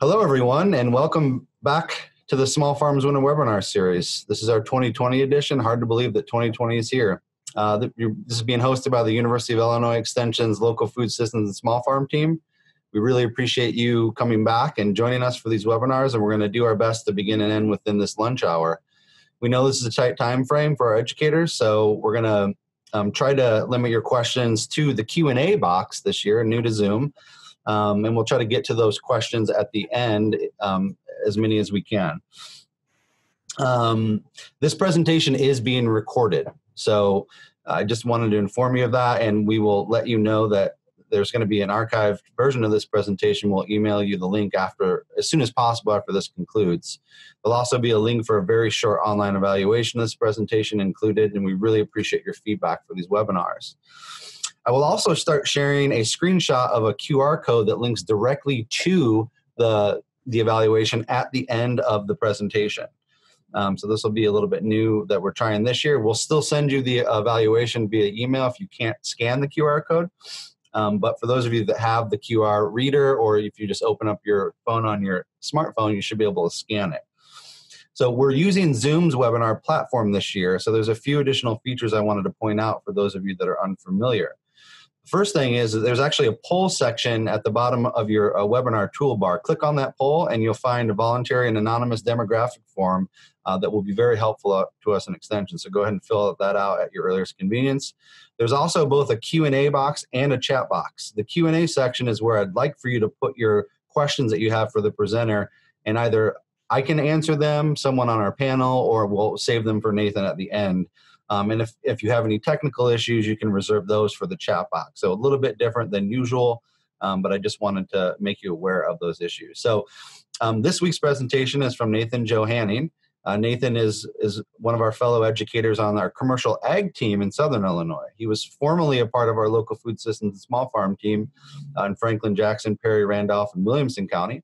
Hello, everyone, and welcome back to the Small Farms Winter webinar series. This is our 2020 edition. Hard to believe that 2020 is here. Uh, this is being hosted by the University of Illinois Extension's local food systems and small farm team. We really appreciate you coming back and joining us for these webinars, and we're going to do our best to begin and end within this lunch hour. We know this is a tight time frame for our educators, so we're going to um, try to limit your questions to the Q&A box this year, new to Zoom um, and we'll try to get to those questions at the end, um, as many as we can. Um, this presentation is being recorded, so I just wanted to inform you of that, and we will let you know that there's going to be an archived version of this presentation. We'll email you the link after, as soon as possible after this concludes. There'll also be a link for a very short online evaluation of this presentation included, and we really appreciate your feedback for these webinars. I will also start sharing a screenshot of a QR code that links directly to the, the evaluation at the end of the presentation. Um, so this will be a little bit new that we're trying this year. We'll still send you the evaluation via email if you can't scan the QR code. Um, but for those of you that have the QR reader, or if you just open up your phone on your smartphone, you should be able to scan it. So we're using Zoom's webinar platform this year. So there's a few additional features I wanted to point out for those of you that are unfamiliar. First thing is there's actually a poll section at the bottom of your uh, webinar toolbar. Click on that poll and you'll find a voluntary and anonymous demographic form uh, that will be very helpful uh, to us in extension. So go ahead and fill that out at your earliest convenience. There's also both a Q&A box and a chat box. The Q&A section is where I'd like for you to put your questions that you have for the presenter and either I can answer them, someone on our panel, or we'll save them for Nathan at the end. Um, and if, if you have any technical issues, you can reserve those for the chat box. So a little bit different than usual, um, but I just wanted to make you aware of those issues. So um, this week's presentation is from Nathan Johanning. Uh, Nathan is, is one of our fellow educators on our commercial ag team in Southern Illinois. He was formerly a part of our local food systems and small farm team uh, in Franklin, Jackson, Perry, Randolph, and Williamson County.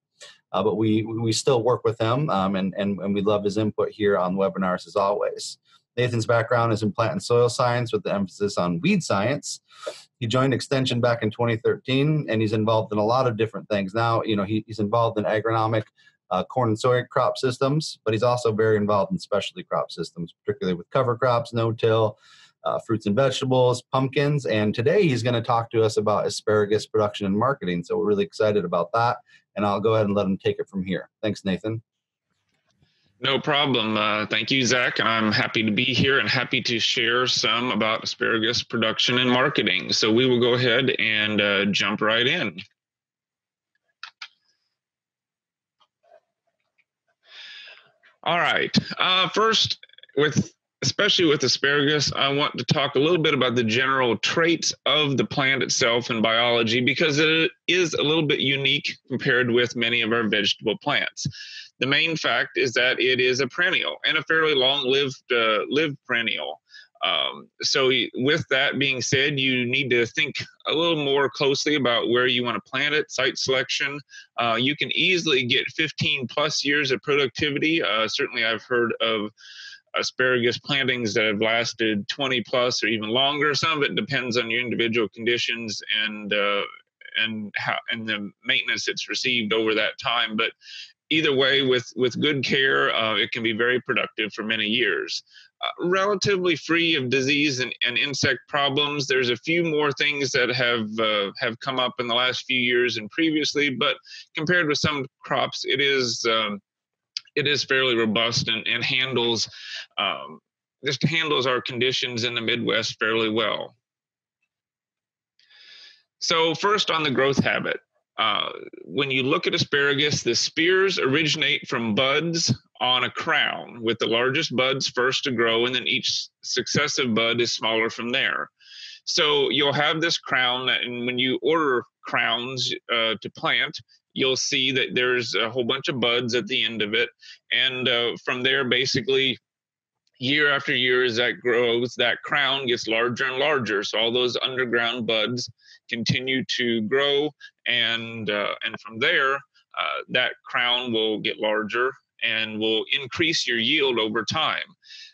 Uh, but we, we still work with him um, and, and, and we love his input here on webinars as always. Nathan's background is in plant and soil science with the emphasis on weed science. He joined Extension back in 2013, and he's involved in a lot of different things. Now, you know, he, he's involved in agronomic uh, corn and soy crop systems, but he's also very involved in specialty crop systems, particularly with cover crops, no-till, uh, fruits and vegetables, pumpkins, and today he's going to talk to us about asparagus production and marketing. So we're really excited about that, and I'll go ahead and let him take it from here. Thanks, Nathan. No problem. Uh, thank you, Zach. I'm happy to be here and happy to share some about asparagus production and marketing. So we will go ahead and uh, jump right in. All right. Uh, first, with especially with asparagus, I want to talk a little bit about the general traits of the plant itself and biology because it is a little bit unique compared with many of our vegetable plants. The main fact is that it is a perennial and a fairly long-lived uh, lived perennial. Um, so, with that being said, you need to think a little more closely about where you want to plant it, site selection. Uh, you can easily get 15 plus years of productivity. Uh, certainly, I've heard of asparagus plantings that have lasted 20 plus or even longer. Some of it depends on your individual conditions and uh, and how and the maintenance it's received over that time. But either way, with with good care, uh, it can be very productive for many years. Uh, relatively free of disease and, and, insect problems. There's a few more things that have uh, have come up in the last few years and previously, but compared with some crops, it is um, it is fairly robust and, and handles um, just handles our conditions in the Midwest fairly well. So first on the growth habit. Uh, when you look at asparagus, the spears originate from buds on a crown, with the largest buds first to grow, and then each successive bud is smaller from there. So you'll have this crown, and when you order crowns uh, to plant, you'll see that there's a whole bunch of buds at the end of it. And uh, from there, basically, year after year, as that grows, that crown gets larger and larger. So all those underground buds continue to grow, and uh, and from there, uh, that crown will get larger and will increase your yield over time.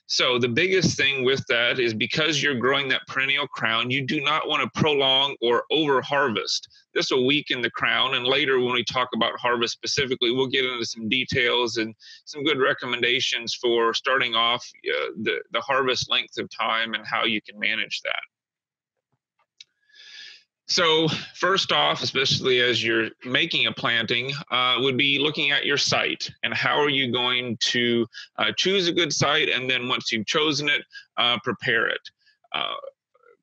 So the biggest thing with that is because you're growing that perennial crown, you do not want to prolong or over harvest. This will weaken the crown. And later, when we talk about harvest specifically, we'll get into some details and some good recommendations for starting off uh, the, the harvest length of time and how you can manage that. So first off, especially as you're making a planting, uh, would be looking at your site and how are you going to uh, choose a good site, and then once you've chosen it, uh, prepare it.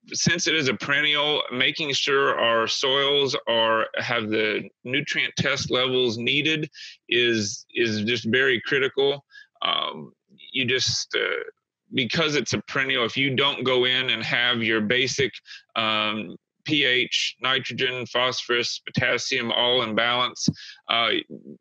Since it is a perennial, making sure our soils are have the nutrient test levels needed is is just very critical. Um, you just uh, because it's a perennial, if you don't go in and have your basic um, pH, nitrogen, phosphorus, potassium all in balance, uh,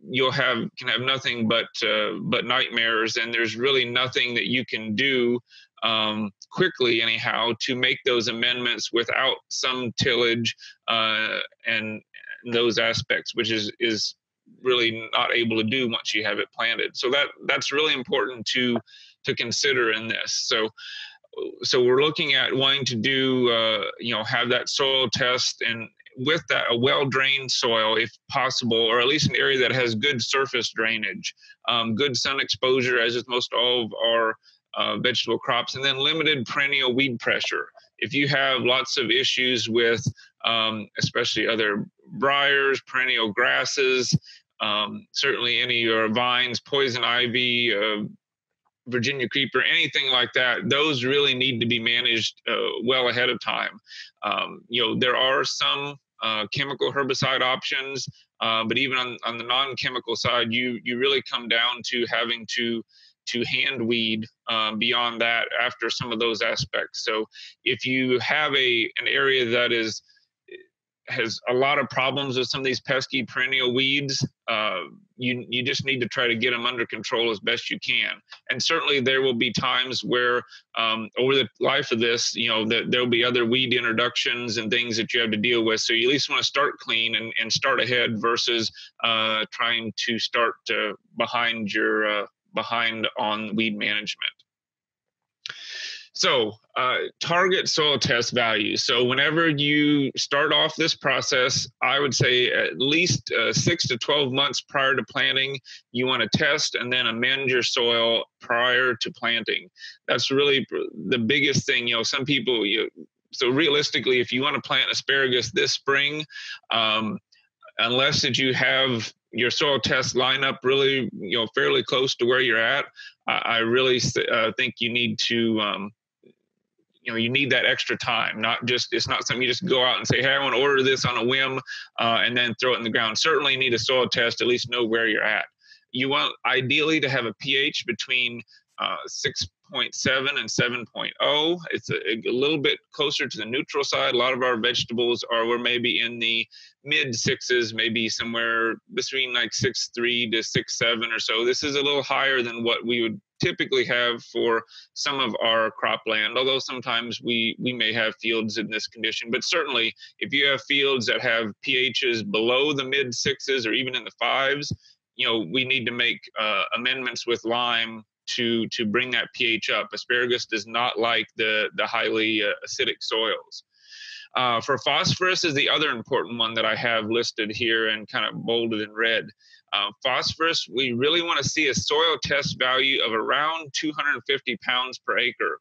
you'll have can have nothing but uh, but nightmares, and there's really nothing that you can do um, quickly, anyhow, to make those amendments without some tillage uh, and those aspects, which is is really not able to do once you have it planted. So that that's really important to to consider in this. So so we're looking at wanting to do uh, you know have that soil test and with that a well drained soil if possible or at least an area that has good surface drainage um, good sun exposure as with most all of our uh, vegetable crops and then limited perennial weed pressure if you have lots of issues with um, especially other briars perennial grasses um, certainly any or vines poison ivy uh, Virginia creeper, anything like that, those really need to be managed uh, well ahead of time. Um, you know, there are some uh, chemical herbicide options, uh, but even on, on the non-chemical side, you you really come down to having to to hand weed um, beyond that after some of those aspects. So if you have a an area that is has a lot of problems with some of these pesky perennial weeds. Uh, you you just need to try to get them under control as best you can. And certainly there will be times where um, over the life of this, you know, there'll be other weed introductions and things that you have to deal with. So you at least want to start clean and, and start ahead versus uh, trying to start uh, behind your uh, behind on weed management. So, uh, target soil test values. So, whenever you start off this process, I would say at least uh, six to 12 months prior to planting, you want to test and then amend your soil prior to planting. That's really the biggest thing. You know, some people, you, so realistically, if you want to plant asparagus this spring, um, unless that you have your soil test line up really, you know, fairly close to where you're at, I, I really uh, think you need to um, you know you need that extra time not just it's not something you just go out and say hey i want to order this on a whim uh, and then throw it in the ground. Certainly need a soil test at least know where you're at. You want ideally to have a ph between uh, 6.7 and 7.0 it's a, a, little bit closer to the neutral side. A lot of our vegetables are we're maybe in the mid sixes maybe somewhere between like 6.3 to 6.7 or so. This is a little higher than what we would typically have for some of our cropland, although sometimes we, we may have fields in this condition. But certainly, if you have fields that have pHs below the mid sixes or even in the fives, you know, we need to make uh, amendments with lime to to bring that pH up. Asparagus does not like the the highly uh, acidic soils. Uh, for phosphorus is the other important one that I have listed here and kind of bolded in red. Uh, phosphorus, we really want to see a soil test value of around 250 pounds per acre.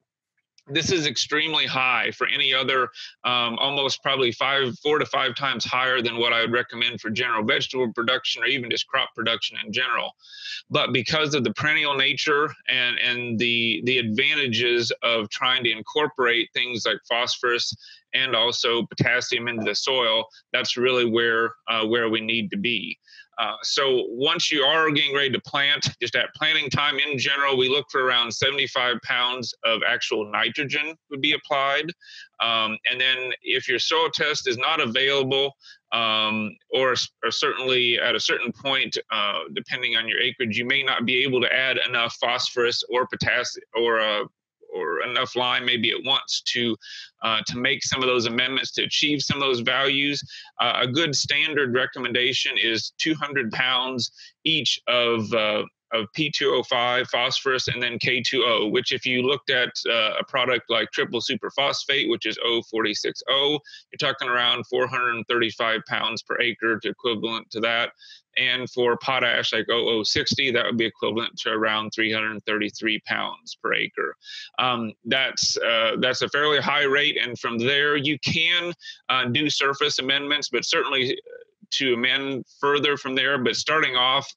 This is extremely high for any other, um, almost probably five, four to five times higher than what I would recommend for general vegetable production or even just crop production in general. But because of the perennial nature and, and the, the advantages of trying to incorporate things like phosphorus and also potassium into the soil, that's really where, uh, where we need to be. Uh, so once you are getting ready to plant, just at planting time in general, we look for around 75 pounds of actual nitrogen would be applied. Um, and then if your soil test is not available, um, or, or, certainly at a certain point, uh, depending on your acreage, you may not be able to add enough phosphorus or potassium or uh, or enough lime maybe at once to uh, to make some of those amendments to achieve some of those values. Uh, a good standard recommendation is 200 pounds each of uh, of P2O5 phosphorus and then K2O, which if you looked at uh, a product like triple superphosphate, which is O46O, you're talking around 435 pounds per acre to equivalent to that. And for potash like 0060, that would be equivalent to around 333 pounds per acre. Um, that's uh, that's a fairly high rate, and from there you can uh, do surface amendments, but certainly to amend further from there. But starting off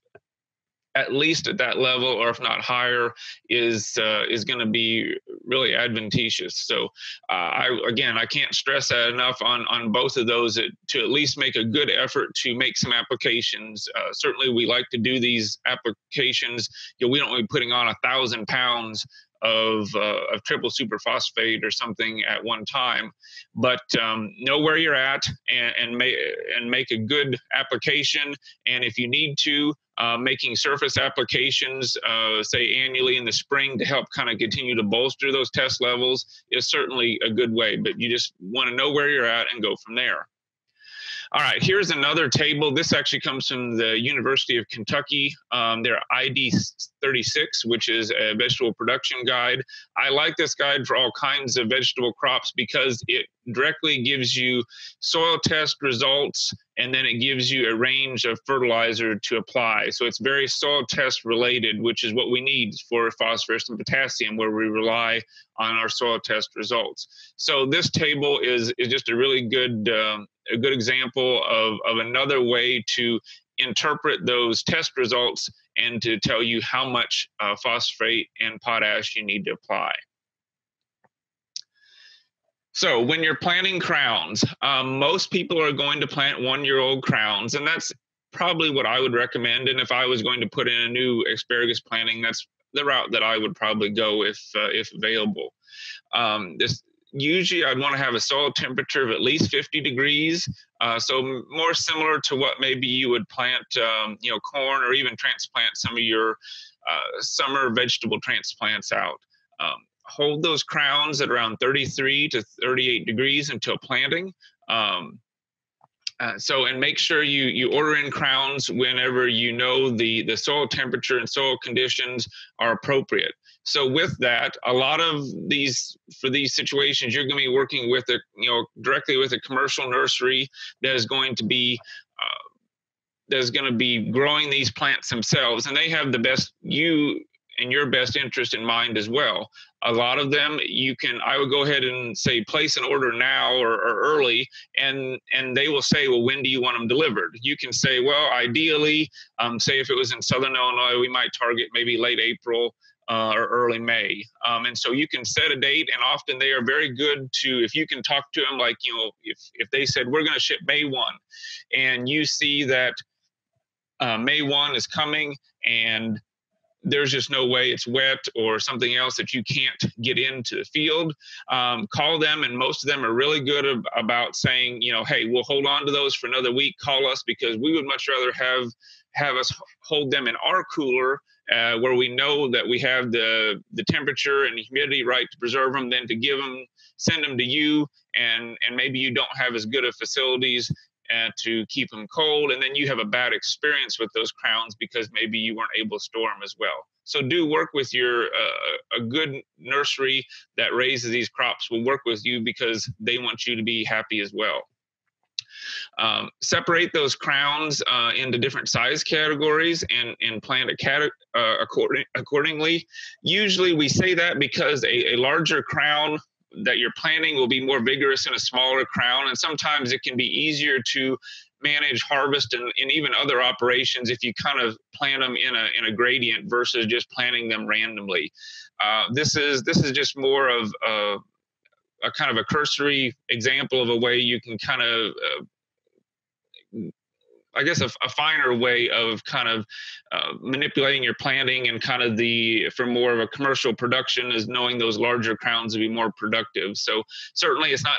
at least at that level, or if not higher, is uh, is going to be really advantageous. So, uh, I again, I can't stress that enough on on both of those uh, to at least make a good effort to make some applications. Uh, certainly, we like to do these applications. You know, we don't want to be putting on a thousand pounds of, uh, of triple superphosphate or something at one time. But um, know where you're at and, and, make, and make a good application. And if you need to, uh, making surface applications, uh, say annually in the spring, to help kind of continue to bolster those test levels is certainly a good way. But you just want to know where you're at and go from there. All right, here's another table. This actually comes from the University of Kentucky. Um, their ID 36, which is a vegetable production guide. I like this guide for all kinds of vegetable crops because it directly gives you soil test results and then it gives you a range of fertilizer to apply. So it's very soil test related, which is what we need for phosphorus and potassium, where we rely on our soil test results. So this table is, is just a really good um, a good example of, of another way to interpret those test results and to tell you how much uh, phosphate and potash you need to apply. So when you're planting crowns, um, most people are going to plant one-year-old crowns, and that's probably what I would recommend. And if I was going to put in a new asparagus planting, that's the route that I would probably go if uh, if available. Um, this usually I'd want to have a soil temperature of at least 50 degrees. Uh, so more similar to what maybe you would plant, um, you know, corn or even transplant some of your uh, summer vegetable transplants out. Um, hold those crowns at around 33 to 38 degrees until planting. Um, uh, so and make sure you you order in crowns whenever you know the the soil temperature and soil conditions are appropriate so with that, a lot of these for these situations, you're going to be working with a you know directly with a commercial nursery that is going to be uh, that is going to be growing these plants themselves, and they have the best you and your best interest in mind as well. A lot of them you can I would go ahead and say place an order now or, or, early and and they will say, well, when do you want them delivered? You can say, well, ideally, um, say if it was in Southern Illinois, we might target maybe late April uh, or early May. Um, and so you can set a date, and often they are very good to, if you can talk to them, like, you know, if, if they said, we're going to ship May 1, and you see that uh, May 1 is coming and there's just no way it's wet or something else that you can't get into the field um, call them and most of them are really good ab- about saying you know hey we'll hold on to those for another week call us because we would much rather have have us hold them in our cooler uh, where we know that we have the the temperature and humidity right to preserve them than to give them send them to you and and maybe you don't have as good of facilities uh, to keep them cold and then you have a bad experience with those crowns because maybe you weren't able to store them as well. So do work with your uh, a good nursery that raises these crops will work with you because they want you to be happy as well um, separate those crowns uh, into different size categories and, and plant a cat- uh, according, accordingly. Usually we say that because a, a larger crown that you're planting will be more vigorous in a smaller crown, and sometimes it can be easier to manage harvest and, and, even other operations if you kind of plant them in a in a gradient versus just planting them randomly. Uh, this is this is just more of a, a, kind of a cursory example of a way you can kind of uh, I guess a, a, finer way of kind of uh, manipulating your planting and kind of the for more of a commercial production is knowing those larger crowns to be more productive. So certainly it's not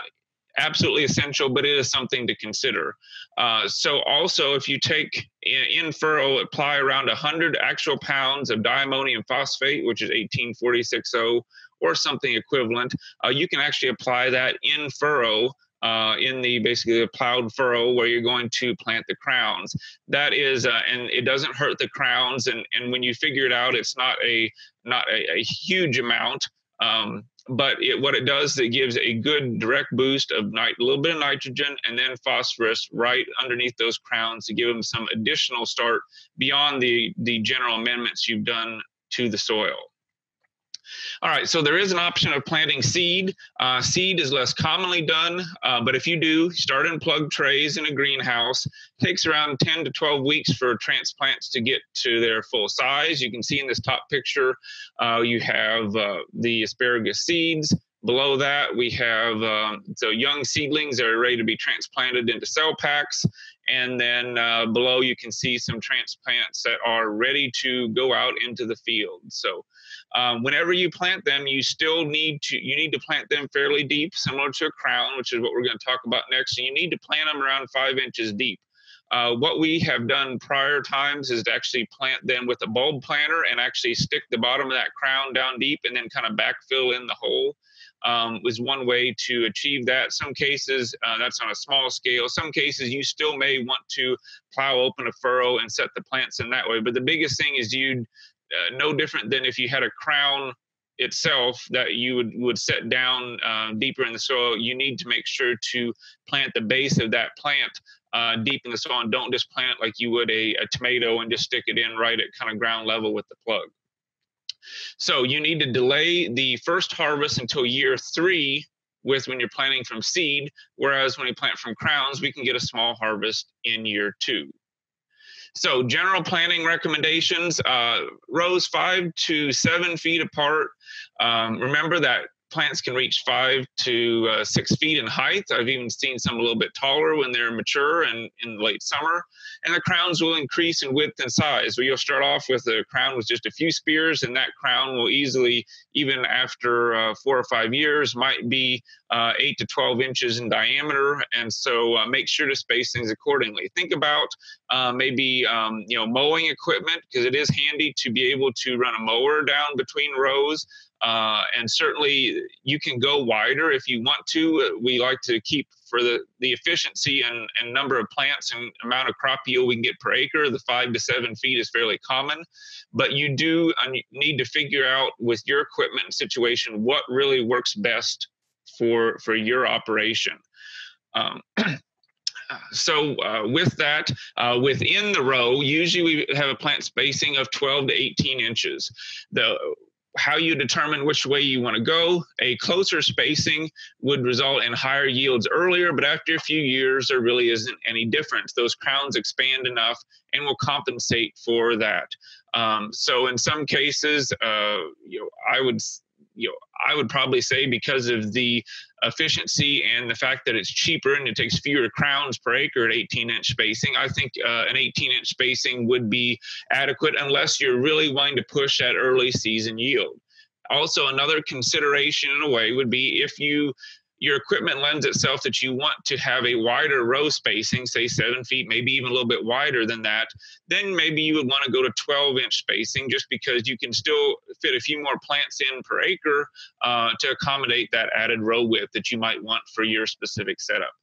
absolutely essential, but it is something to consider. Uh, so also if you take in, in furrow, apply around 100 actual pounds of diammonium phosphate, which is 18460 or something equivalent, uh, you can actually apply that in furrow uh, in the basically the plowed furrow where you're going to plant the crowns. That is, uh, and it doesn't hurt the crowns. And, and when you figure it out, it's not a not a, a huge amount. Um, but it, what it does, it gives a good direct boost of night, a little bit of nitrogen and then phosphorus right underneath those crowns to give them some additional start beyond the the general amendments you've done to the soil. All right, so there is an option of planting seed. Uh, seed is less commonly done, uh, but if you do, start in plug trays in a greenhouse. It takes around 10 to 12 weeks for transplants to get to their full size. You can see in this top picture, uh, you have uh, the asparagus seeds. Below that, we have um, so young seedlings that are ready to be transplanted into cell packs. And then uh, below, you can see some transplants that are ready to go out into the field. So um, whenever you plant them, you still need to you need to plant them fairly deep, similar to a crown, which is what we're going to talk about next. And you need to plant them around five inches deep. Uh, what we have done prior times is to actually plant them with a bulb planter and actually stick the bottom of that crown down deep and then kind of backfill in the hole um, was one way to achieve that. Some cases, uh, that's on a small scale. Some cases, you still may want to plow open a furrow and set the plants in that way. But the biggest thing is you'd uh, no different than if you had a crown itself that you would, would set down uh, deeper in the soil, you need to make sure to plant the base of that plant uh, deep in the soil and don't just plant like you would a, a tomato and just stick it in right at kind of ground level with the plug. So you need to delay the first harvest until year three with when you're planting from seed, whereas when you plant from crowns, we can get a small harvest in year two. So general planting recommendations, uh, rows five to seven feet apart. Um, remember that plants can reach five to uh, six feet in height. I've even seen some a little bit taller when they're mature and in late summer. And the crowns will increase in width and size. Where you'll start off with a crown with just a few spears, and that crown will easily, even after uh, four or five years, might be uh, eight to 12 inches in diameter. And so uh, make sure to space things accordingly. Think about uh, maybe um, you know mowing equipment because it is handy to be able to run a mower down between rows. Uh, and certainly you can go wider if you want to. We like to keep for the, the efficiency and, and number of plants and amount of crop yield we can get per acre, the five to seven feet is fairly common. But you do need to figure out with your equipment and situation what really works best for, for your operation. Um, so uh, with that, uh, within the row, usually we have a plant spacing of 12 to 18 inches. The how you determine which way you want to go. A closer spacing would result in higher yields earlier, but after a few years, there really isn't any difference. Those crowns expand enough and will compensate for that. Um, so in some cases, uh, you know, I would you know, I would probably say because of the efficiency and the fact that it's cheaper and it takes fewer crowns per acre at 18 inch spacing, I think uh, an 18 inch spacing would be adequate unless you're really wanting to push that early season yield. Also, another consideration in a way would be if you your equipment lends itself that you want to have a wider row spacing, say seven feet, maybe even a little bit wider than that, then maybe you would want to go to 12 inch spacing just because you can still fit a few more plants in per acre uh, to accommodate that added row width that you might want for your specific setup.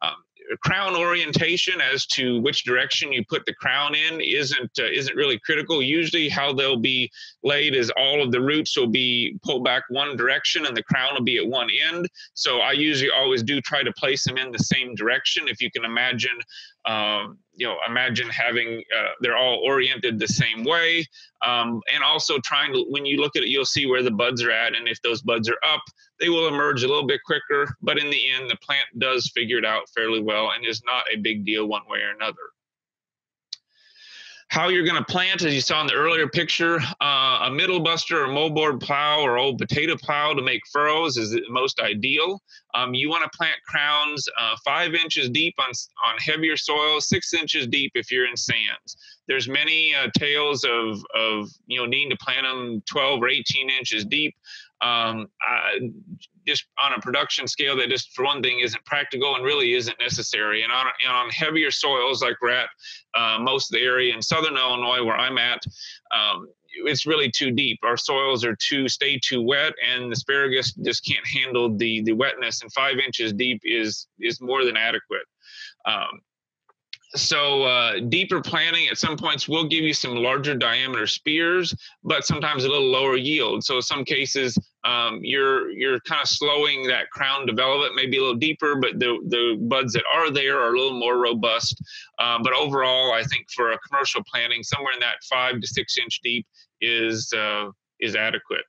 Um, crown orientation as to which direction you put the crown in isn't uh, isn't really critical. Usually, how they'll be laid is all of the roots will be pulled back one direction, and the crown will be at one end. So I usually always do try to place them in the same direction. If you can imagine um, you know, imagine having uh, they're all oriented the same way, um, and also trying to when you look at it, you'll see where the buds are at, and if those buds are up, they will emerge a little bit quicker. But in the end, the plant does figure it out fairly well, and is not a big deal one way or another. How you're going to plant, as you saw in the earlier picture, uh, a middle buster or moldboard plow or old potato plow to make furrows is the most ideal. Um, you want to plant crowns uh, five inches deep on, on heavier soil, six inches deep if you're in sands. There's many uh, tales of, of, you know, needing to plant them 12 or 18 inches deep. um, I, just on a production scale that just for one thing isn't practical and really isn't necessary. And on, and on heavier soils like we're at uh, most of the area in southern Illinois where I'm at, um, it's really too deep. Our soils are too stay too wet, and asparagus just can't handle the the wetness. And five inches deep is is more than adequate. Um, so uh, deeper planting at some points will give you some larger diameter spears, but sometimes a little lower yield. So in some cases, um, you're you're kind of slowing that crown development, maybe a little deeper, but the the buds that are there are a little more robust. Um, but overall, I think for a commercial planting, somewhere in that five to six inch deep is uh, is adequate.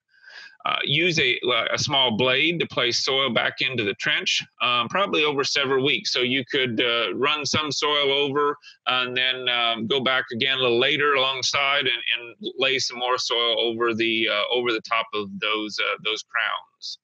Uh, use a, a small blade to place soil back into the trench, um, probably over several weeks. So you could uh, run some soil over and then um, go back again a little later alongside and, and lay some more soil over the uh, over the top of those uh, those crowns.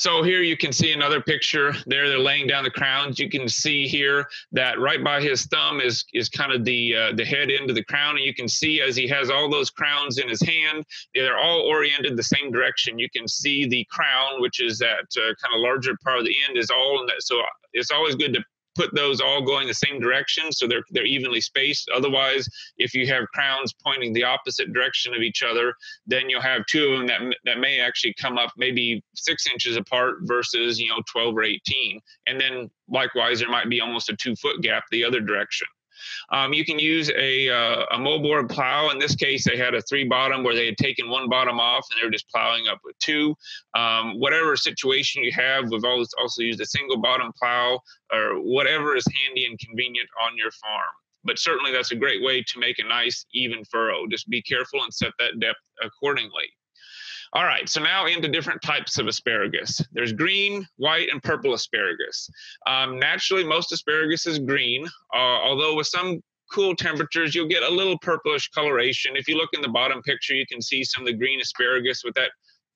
So here you can see another picture there. They're laying down the crowns. You can see here that right by his thumb is is kind of the uh, the head end of the crown, and you can see as he has all those crowns in his hand, they're all oriented the same direction. You can see the crown, which is that uh, kind of larger part of the end, is all in that. So it's always good to put those all going the same direction so they're they're evenly spaced. Otherwise, if you have crowns pointing the opposite direction of each other, then you'll have two of them that that may actually come up maybe six inches apart versus you know 12 or 18, and then likewise there might be almost a two foot gap the other direction. Um, you can use a, uh, a plow. In this case, they had a three bottom where they had taken one bottom off and they were just plowing up with two. Um, whatever situation you have, we've always also used a single bottom plow or whatever is handy and convenient on your farm. But certainly that's a great way to make a nice even furrow. Just be careful and set that depth accordingly. All right, so now into different types of asparagus. There's green, white, and purple asparagus. Um, naturally, most asparagus is green, uh, although with some cool temperatures, you'll get a little purplish coloration. If you look in the bottom picture, you can see some of the green asparagus with that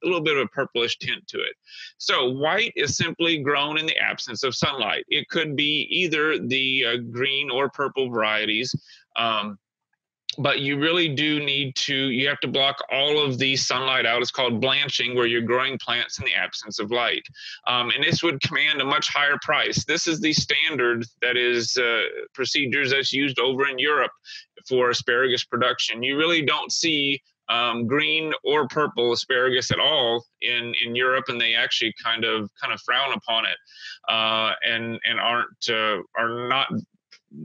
a little bit of a purplish tint to it. So white is simply grown in the absence of sunlight. It could be either the uh, green or purple varieties. Um, but you really do need to you have to block all of the sunlight out. It's called blanching where you're growing plants in the absence of light. Um, and this would command a much higher price. This is the standard that is uh, procedures that's used over in europe for asparagus production. You really don't see um, green or purple asparagus at all in in Europe, and they actually kind of kind of frown upon it, uh, and and aren't uh, are not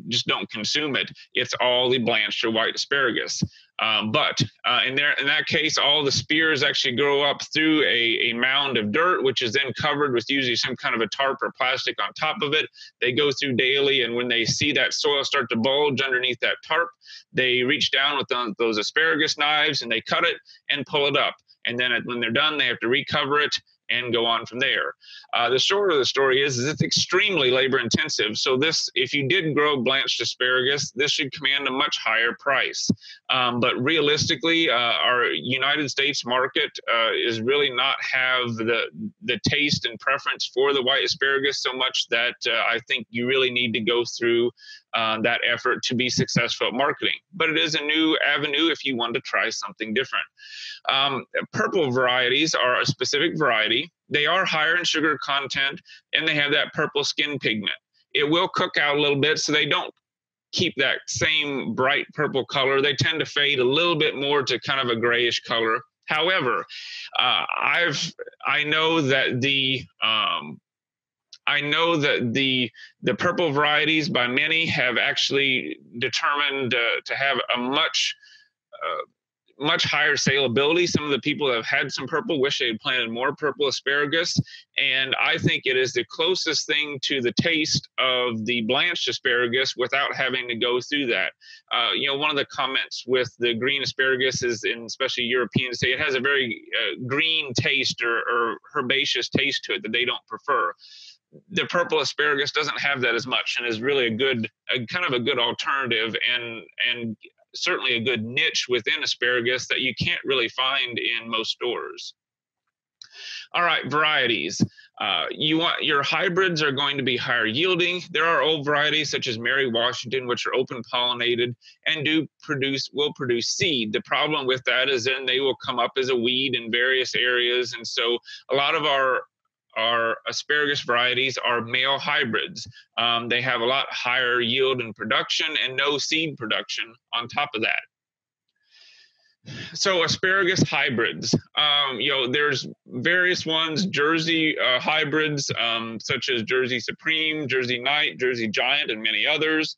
just don't consume it. It's all the blanched or white asparagus. Um, but uh, in there, in that case, all the spears actually grow up through a, a mound of dirt, which is then covered with usually some kind of a tarp or plastic on top of it. They go through daily, and when they see that soil start to bulge underneath that tarp, they reach down with the, those asparagus knives and they cut it and pull it up. And then when they're done, they have to recover it and go on from there. Uh, the short of the story is, is it's extremely labor intensive. So this, if you did grow blanched asparagus, this should command a much higher price. Um, but realistically, uh, our United States market uh, is really not have the the taste and preference for the white asparagus so much that uh, I think you really need to go through uh, that effort to be successful at marketing. But it is a new avenue if you want to try something different. Um, purple varieties are a specific variety. They are higher in sugar content and they have that purple skin pigment. It will cook out a little bit, so they don't keep that same bright purple color. They tend to fade a little bit more to kind of a grayish color. However, uh, I've I know that the um, I know that the the purple varieties by many have actually determined uh, to have a much uh, much higher saleability. Some of the people that have had some purple wish they had planted more purple asparagus. And I think it is the closest thing to the taste of the blanched asparagus without having to go through that. Uh, you know, one of the comments with the green asparagus is, and especially Europeans say it has a very uh, green taste or, or herbaceous taste to it that they don't prefer the purple asparagus doesn't have that as much and is really a good a kind of a good alternative and and certainly a good niche within asparagus that you can't really find in most stores All right, varieties. Uh, you want your hybrids are going to be higher yielding. There are old varieties such as Mary Washington, which are open pollinated and do produce will produce seed. The problem with that is then they will come up as a weed in various areas, and so a lot of our our asparagus varieties are male hybrids. Um, they have a lot higher yield and production and no seed production on top of that. So asparagus hybrids. Um, you know there's various ones jersey uh, hybrids um, such as jersey supreme jersey knight jersey giant and many others.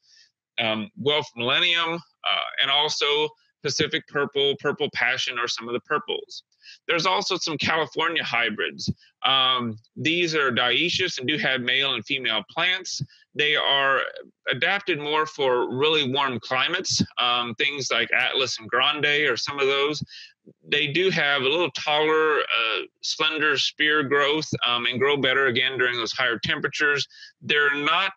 Um, millennium uh, and also pacific purple purple passion are some of the purples there's also some california hybrids um, these are dioecious and do have male and female plants they are adapted more for really warm climates, um, things like Atlas and Grande or some of those. They do have a little taller, uh, slender spear growth um, and grow better again during those higher temperatures. They're not.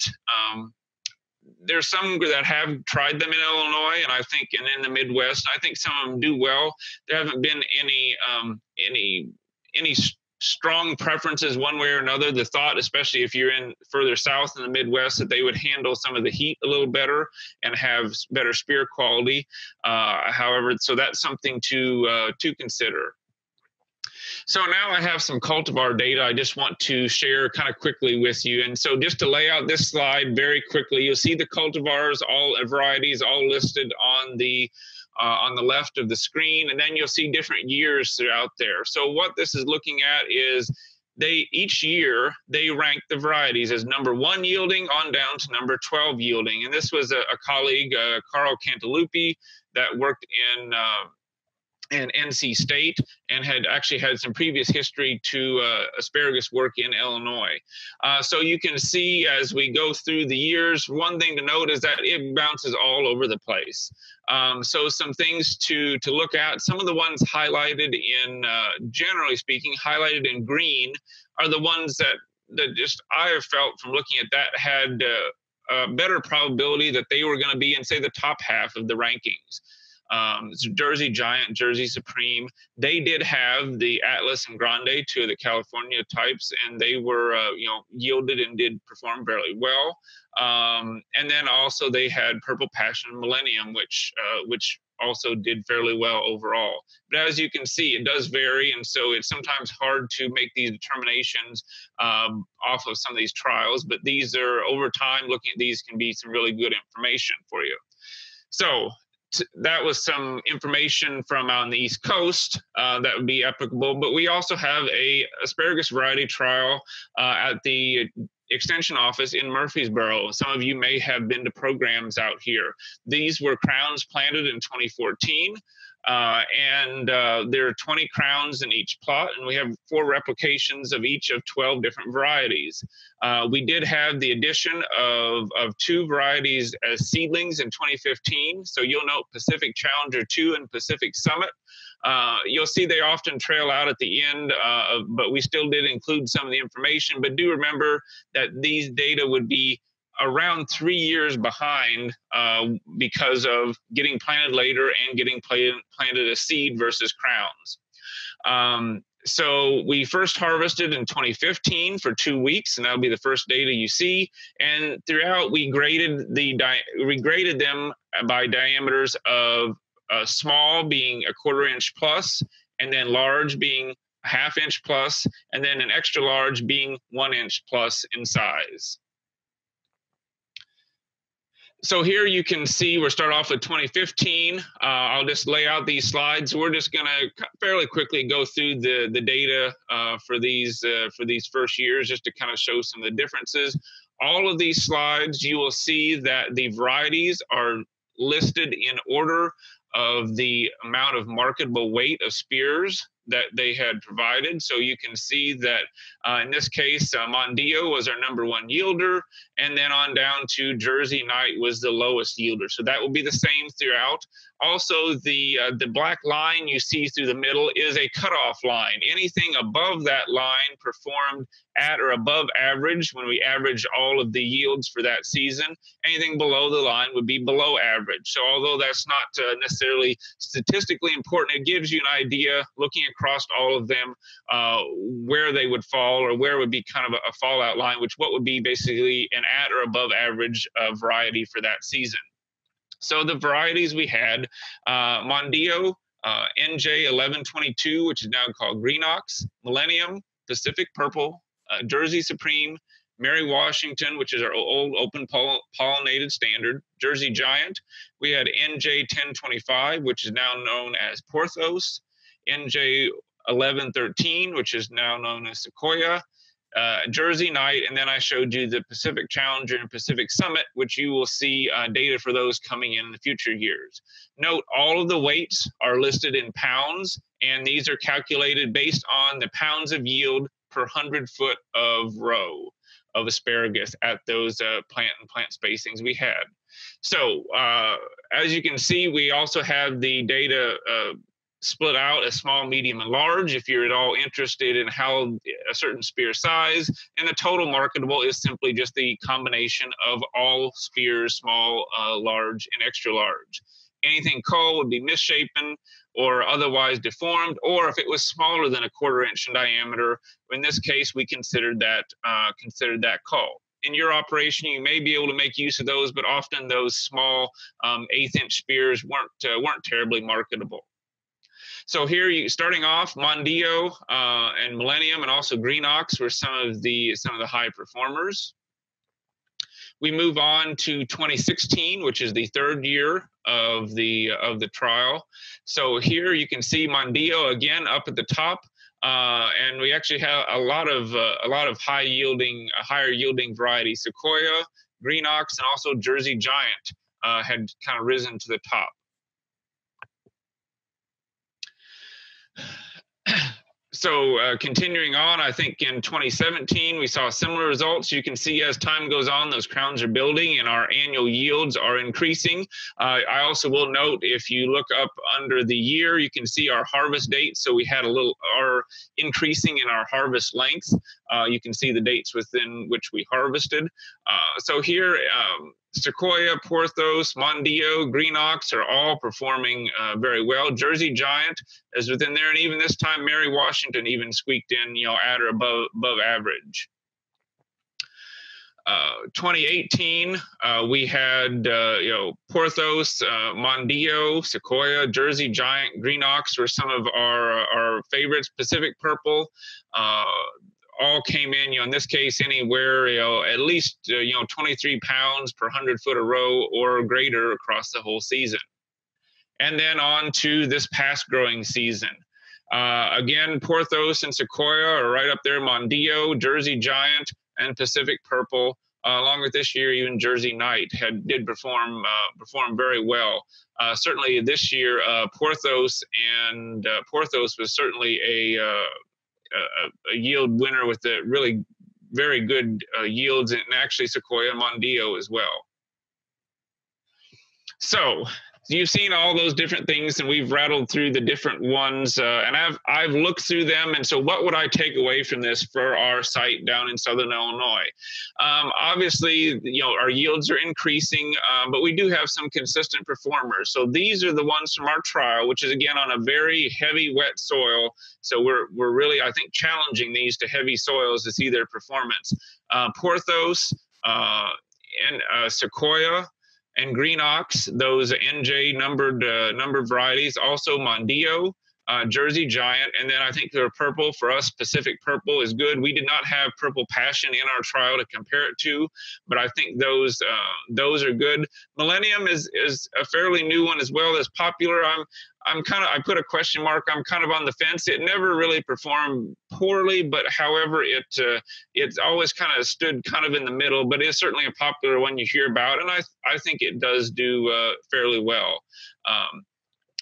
There's some that have tried them in Illinois, and I think, and in the Midwest, I think some of them do well. There haven't been any um, any any strong preferences one way or another. The thought, especially if you're in further south in the Midwest, that they would handle some of the heat a little better and have better spear quality. Uh, however, so that's something to uh, to consider. So now I have some cultivar data I just want to share kind of quickly with you. And so just to lay out this slide very quickly, you'll see the cultivars, all varieties, all listed on the uh, on the left of the screen, and then you'll see different years throughout there. So what this is looking at is they each year they rank the varieties as number one yielding on down to number 12 yielding. And this was a, a colleague, uh, Carl Cantaluppi, that worked in uh, and NC State, and had actually had some previous history to uh, asparagus work in Illinois. Uh, so you can see as we go through the years, one thing to note is that it bounces all over the place. Um, so some things to to look at. Some of the ones highlighted in, uh, generally speaking, highlighted in green are the ones that that just I have felt from looking at that had uh, a better probability that they were going to be in say the top half of the rankings um, Jersey Giant, Jersey Supreme. They did have the Atlas and Grande, two of the California types, and they were, uh, you know, yielded and did perform fairly well. Um, and then also they had Purple Passion Millennium, which uh, which also did fairly well overall. But as you can see, it does vary, and so it's sometimes hard to make these determinations um, off of some of these trials. But these are over time. Looking at these can be some really good information for you. So that was some information from out on the East Coast uh, that would be applicable. But we also have a asparagus variety trial uh, at the extension office in Murphysboro. Some of you may have been to programs out here. These were crowns planted in 2014. Uh, and uh, there are 20 crowns in each plot, and we have four replications of each of 12 different varieties. Uh, we did have the addition of, of two varieties as seedlings in 2015. So you'll note Pacific Challenger 2 and Pacific Summit. Uh, you'll see they often trail out at the end, uh, but we still did include some of the information. But do remember that these data would be around three years behind uh, because of getting planted later and getting planted, planted as seed versus crowns. Um, so we first harvested in 2015 for two weeks, and that'll be the first data you see. And throughout, we graded the we graded them by diameters of uh, small being a quarter inch plus, and then large being a half inch plus, and then an extra large being one inch plus in size so here you can see we're start off with 2015. Uh, I'll just lay out these slides. We're just going to fairly quickly go through the the data uh, for these uh, for these first years, just to kind of show some of the differences. All of these slides, you will see that the varieties are listed in order of the amount of marketable weight of spears that they had provided. So you can see that uh, in this case, uh, Mondio was our number one yielder, and then on down to Jersey Knight was the lowest yielder. So that will be the same throughout. Also, the uh, the black line you see through the middle is a cutoff line. Anything above that line performed at or above average when we average all of the yields for that season. Anything below the line would be below average. So although that's not uh, necessarily statistically important. It gives you an idea, looking across all of them, uh, where they would fall or where would be kind of a, a, fallout line, which what would be basically an at or above average uh, variety for that season. So the varieties we had, uh, Mondio, uh, NJ1122, which is now called Greenox, Millennium, Pacific Purple, uh, Jersey Supreme, Mary Washington, which is our old open pollinated standard, Jersey Giant. We had NJ1025, which is now known as Porthos, NJ1113, which is now known as Sequoia, uh, Jersey Knight, and then I showed you the Pacific Challenger and Pacific Summit, which you will see uh, data for those coming in, in the future years. Note all of the weights are listed in pounds, and these are calculated based on the pounds of yield per 100 foot of row of asparagus at those uh, plant and plant spacings we had. So uh, as you can see, we also have the data uh, split out as small, medium, and large if you're at all interested in how a certain spear size. And the total marketable is simply just the combination of all spears, small, uh, large, and extra large. Anything cull would be misshapen or otherwise deformed, or if it was smaller than a quarter inch in diameter, in this case, we considered that uh, considered that cull in your operation, you may be able to make use of those, but often those small um, eighth inch spears weren't uh, weren't terribly marketable. So here, you, starting off, Mondeo uh, and Millennium, and also Greenox were some of the some of the high performers. We move on to 2016, which is the third year of the of the trial. So here you can see Mondeo again up at the top. Uh, and we actually have a lot of uh, a lot of high yielding, higher yielding varieties. Sequoia, Greenox, and also Jersey Giant uh, had kind of risen to the top. So uh, continuing on, I think in 2017 we saw similar results. You can see as time goes on, those crowns are building and our annual yields are increasing. Uh, I also will note if you look up under the year, you can see our harvest dates. So we had a little are increasing in our harvest length. Uh, you can see the dates within which we harvested. Uh, so here. Um, Sequoia, Porthos, Mondeo, Green Ox are all performing uh, very well. Jersey Giant is within there, and even this time, Mary Washington even squeaked in, you know, at or above above average. Uh, 2018, uh, we had uh, you know Porthos, uh, Mondeo, Sequoia, Jersey Giant, Green Ox were some of our our favorites. Pacific Purple, uh, all came in, you know, in this case, anywhere, you know, at least, uh, you know, 23 pounds per 100 foot a row or greater across the whole season. And then on to this past growing season. Uh, again, Porthos and Sequoia are right up there, Mondeo, Jersey Giant, and Pacific Purple. Uh, along with this year, even Jersey Knight had did perform uh, perform very well. Uh, certainly this year, uh, Porthos and Porthos was certainly a a, a yield winner with a really very good uh, yields and actually Sequoia Mondeo as well. So you've seen all those different things and we've rattled through the different ones uh, and I've I've looked through them and so what would I take away from this for our site down in southern Illinois? Um, obviously you know our yields are increasing uh, but we do have some consistent performers. So these are the ones from our trial which is again on a very heavy wet soil. So we're we're really I think challenging these to heavy soils to see their performance. Uh, Porthos uh, and uh, Sequoia and Greenox, those NJ numbered uh, numbered varieties. Also Mondeo, uh, Jersey Giant, and then I think the purple for us, Pacific Purple is good. We did not have Purple Passion in our trial to compare it to, but I think those uh, those are good. Millennium is is a fairly new one as well as popular. I'm I'm kind of I put a question mark. I'm kind of on the fence. It never really performed poorly, but however, it uh, it's always kind of stood kind of in the middle. But it's certainly a popular one you hear about, and I I think it does do uh, fairly well. Um,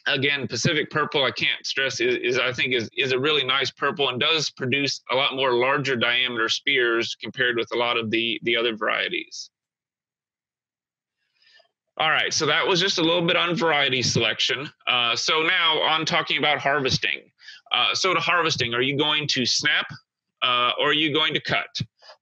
again, Pacific Purple, I can't stress is, is, I think is is a really nice purple and does produce a lot more larger diameter spears compared with a lot of the the other varieties. All right, so that was just a little bit on variety selection. Uh, so now on talking about harvesting. Uh, so to harvesting, are you going to snap uh, or are you going to cut?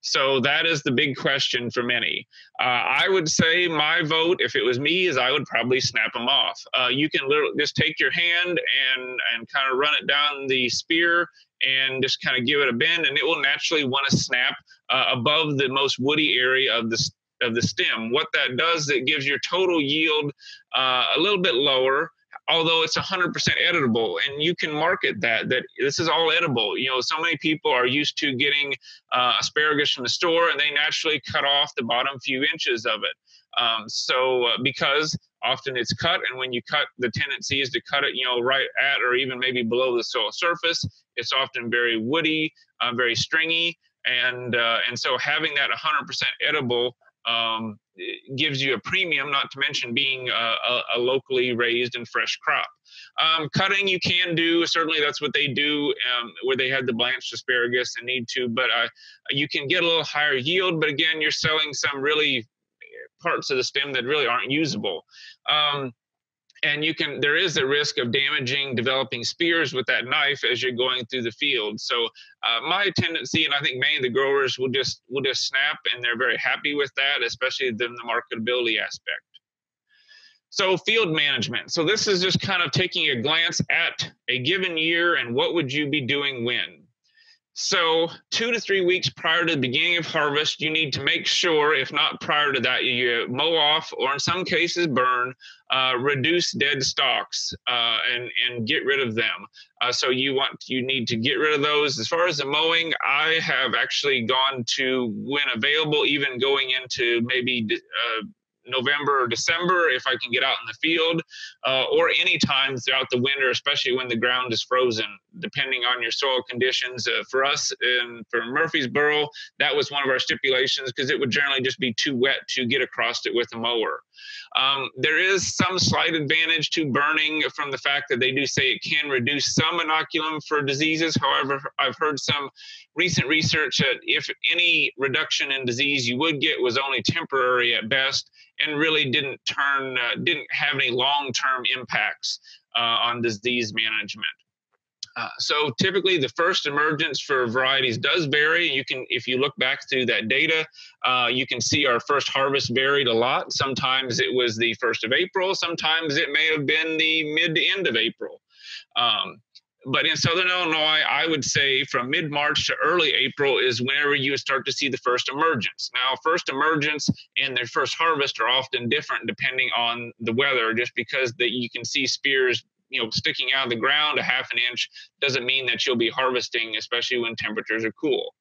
So that is the big question for many. Uh, I would say my vote, if it was me, is I would probably snap them off. Uh, you can literally just take your hand and and kind of run it down the spear and just kind of give it a bend, and it will naturally want to snap uh, above the most woody area of the of the stem. What that does, it gives your total yield uh, a little bit lower although it's 100% editable and you can market that that this is all edible you know so many people are used to getting uh, asparagus from the store and they naturally cut off the bottom few inches of it um, so uh, because often it's cut and when you cut the tendency is to cut it you know right at or even maybe below the soil surface it's often very woody uh, very stringy and uh, and so having that 100% edible um, gives you a premium, not to mention being a, a, locally raised and fresh crop. Um, cutting you can do, certainly that's what they do um, where they have the blanched asparagus and need to, but uh, you can get a little higher yield, but again, you're selling some really parts of the stem that really aren't usable. Um, and you can there is a risk of damaging developing spears with that knife as you're going through the field. So uh, my tendency and i think many of the growers will just will just snap and they're very happy with that especially the, the marketability aspect. So field management. So this is just kind of taking a glance at a given year and what would you be doing when. So, two to three weeks prior to the beginning of harvest, you need to make sure, if not prior to that, you mow off or in some cases burn, uh, reduce dead stalks uh, and and get rid of them. Uh, so you want you need to get rid of those. As far as the mowing, I have actually gone to when available, even going into maybe uh, November or December if I can get out in the field, uh, or any time throughout the winter, especially when the ground is frozen, depending on your soil conditions. Uh, for us and for Murphysboro, that was one of our stipulations because it would generally just be too wet to get across it with a mower. Um, there is some slight advantage to burning from the fact that they do say it can reduce some inoculum for diseases. However, I've heard some recent research that if any reduction in disease you would get was only temporary at best and really didn't turn, uh, didn't have any long-term impacts uh, on disease management. Uh, so typically the first emergence for varieties does vary. You can, if you look back through that data, uh, you can see our first harvest varied a lot. Sometimes it was the first of April. Sometimes it may have been the mid to end of April. Um, but in Southern Illinois, I would say from mid March to early April is whenever you start to see the first emergence. Now, first emergence and their first harvest are often different depending on the weather, just because that you can see spears you know sticking out of the ground a half an inch doesn't mean that you'll be harvesting, especially when temperatures are cool.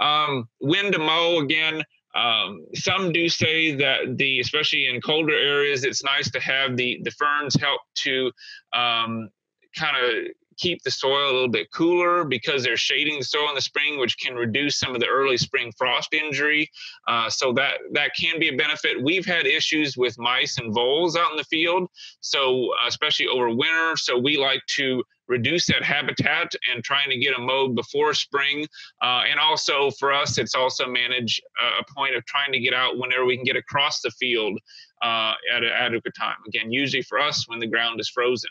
Um, when to mow again. Um, some do say that the, especially in colder areas, it's nice to have the the ferns help to um, kind of keep the soil a little bit cooler because they're shading the soil in the spring, which can reduce some of the early spring frost injury. Uh, so that that can be a benefit. We've had issues with mice and voles out in the field, so uh, especially over winter. So we like to reduce that habitat and trying to get a mowed before spring. Uh, and also for us, it's also manage uh, a point of trying to get out whenever we can get across the field uh, at an adequate time. Again, usually for us when the ground is frozen.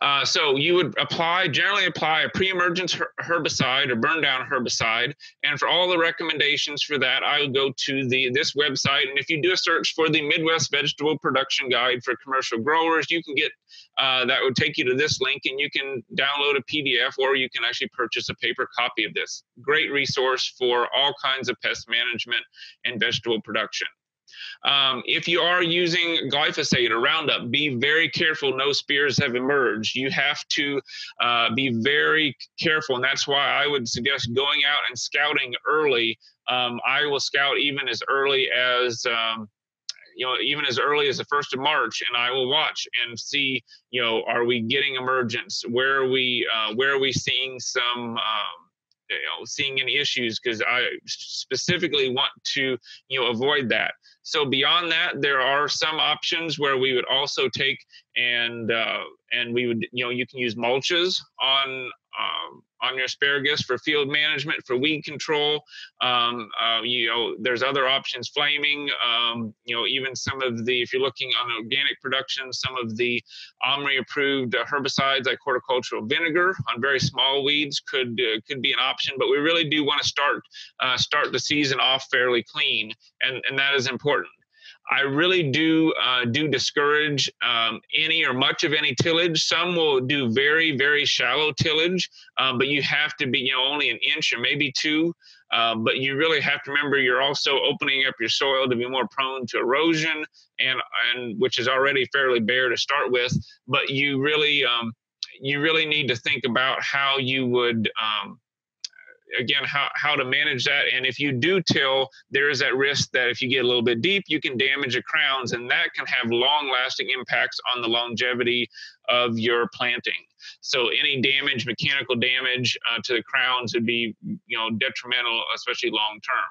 Uh, so you would apply, generally apply a pre-emergence herbicide or burn down herbicide. And for all the recommendations for that, I would go to the this website. And if you do a search for the Midwest Vegetable Production Guide for commercial growers, you can get uh, that would take you to this link and you can download a PDF or you can actually purchase a paper copy of this. Great resource for all kinds of pest management and vegetable production. Um, if you are using glyphosate or Roundup, be very careful. No spears have emerged. You have to uh, be very careful, and that's why I would suggest going out and scouting early. Um, I will scout even as early as. Um, you know, even as early as the first of March, and I will watch and see, you know, are we getting emergence? Where are we? Uh, where are we seeing some? Um, you know, seeing any issues because I specifically want to, you know, avoid that. So beyond that, there are some options where we would also take and uh, and we would, you know, you can use mulches on um, on your asparagus for field management, for weed control. Um, uh, you know, there's other options, flaming. Um, you know, even some of the, if you're looking on organic production, some of the OMRI approved herbicides like horticultural vinegar on very small weeds could uh, could be an option. But we really do want to start uh, start the season off fairly clean, and and that is important. I really do uh, do discourage um, any or much of any tillage. Some will do very very shallow tillage, um, but you have to be you know only an inch or maybe two. Um, but you really have to remember you're also opening up your soil to be more prone to erosion and and which is already fairly bare to start with. But you really um, you really need to think about how you would um, again how, how to manage that. And if you do till there is that risk that if you get a little bit deep you can damage the crowns and that can have long lasting impacts on the longevity of your planting. So any damage mechanical damage uh, to the crowns would be you know detrimental especially long term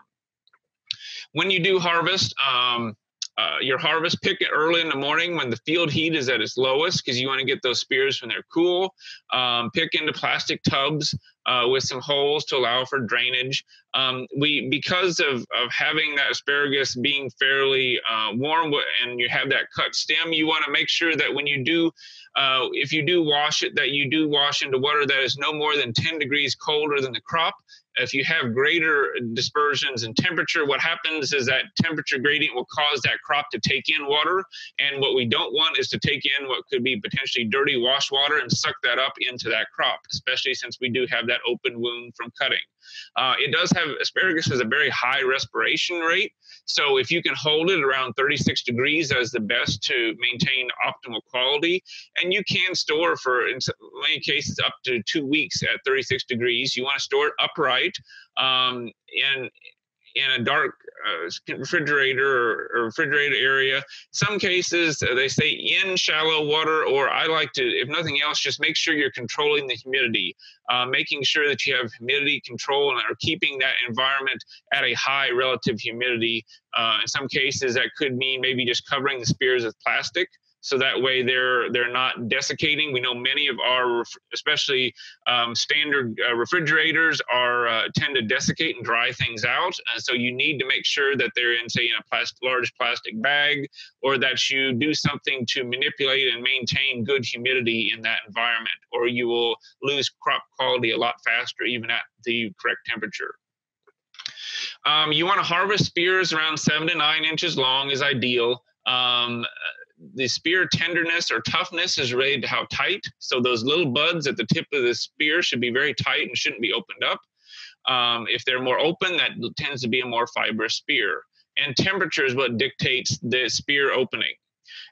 when you do harvest um, uh, your harvest, pick it early in the morning when the field heat is at its lowest because you want to get those spears when they're cool. Um, pick into plastic tubs uh, with some holes to allow for drainage. Um, we because of, of having that asparagus being fairly uh, warm and you have that cut stem, you want to make sure that when you do, uh, if you do wash it, that you do wash into water that is no more than 10 degrees colder than the crop if you have greater dispersions in temperature, what happens is that temperature gradient will cause that crop to take in water. And what we don't want is to take in what could be potentially dirty wash water and suck that up into that crop, especially since we do have that open wound from cutting. Uh, it does have asparagus has a very high respiration rate. So if you can hold it around 36 degrees, is the best to maintain optimal quality. And you can store for, in many cases, up to two weeks at 36 degrees. You want to store it upright um, in in a dark uh, refrigerator or, refrigerator area. Some cases uh, they say in shallow water, or I like to, if nothing else, just make sure you're controlling the humidity, uh, making sure that you have humidity control and are keeping that environment at a high relative humidity. Uh, in some cases, that could mean maybe just covering the spears with plastic so that way they're they're not desiccating. We know many of our, especially um, standard uh, refrigerators, are uh, tend to desiccate and dry things out. Uh, so you need to make sure that they're in, say, in a plastic, large plastic bag, or that you do something to manipulate and maintain good humidity in that environment, or you will lose crop quality a lot faster, even at the correct temperature. Um, you want to harvest spears around seven to nine inches long is ideal. Um, the spear tenderness or toughness is related to how tight. So those little buds at the tip of the spear should be very tight and shouldn't be opened up. Um, if they're more open, that tends to be a more fibrous spear. And temperature is what dictates the spear opening.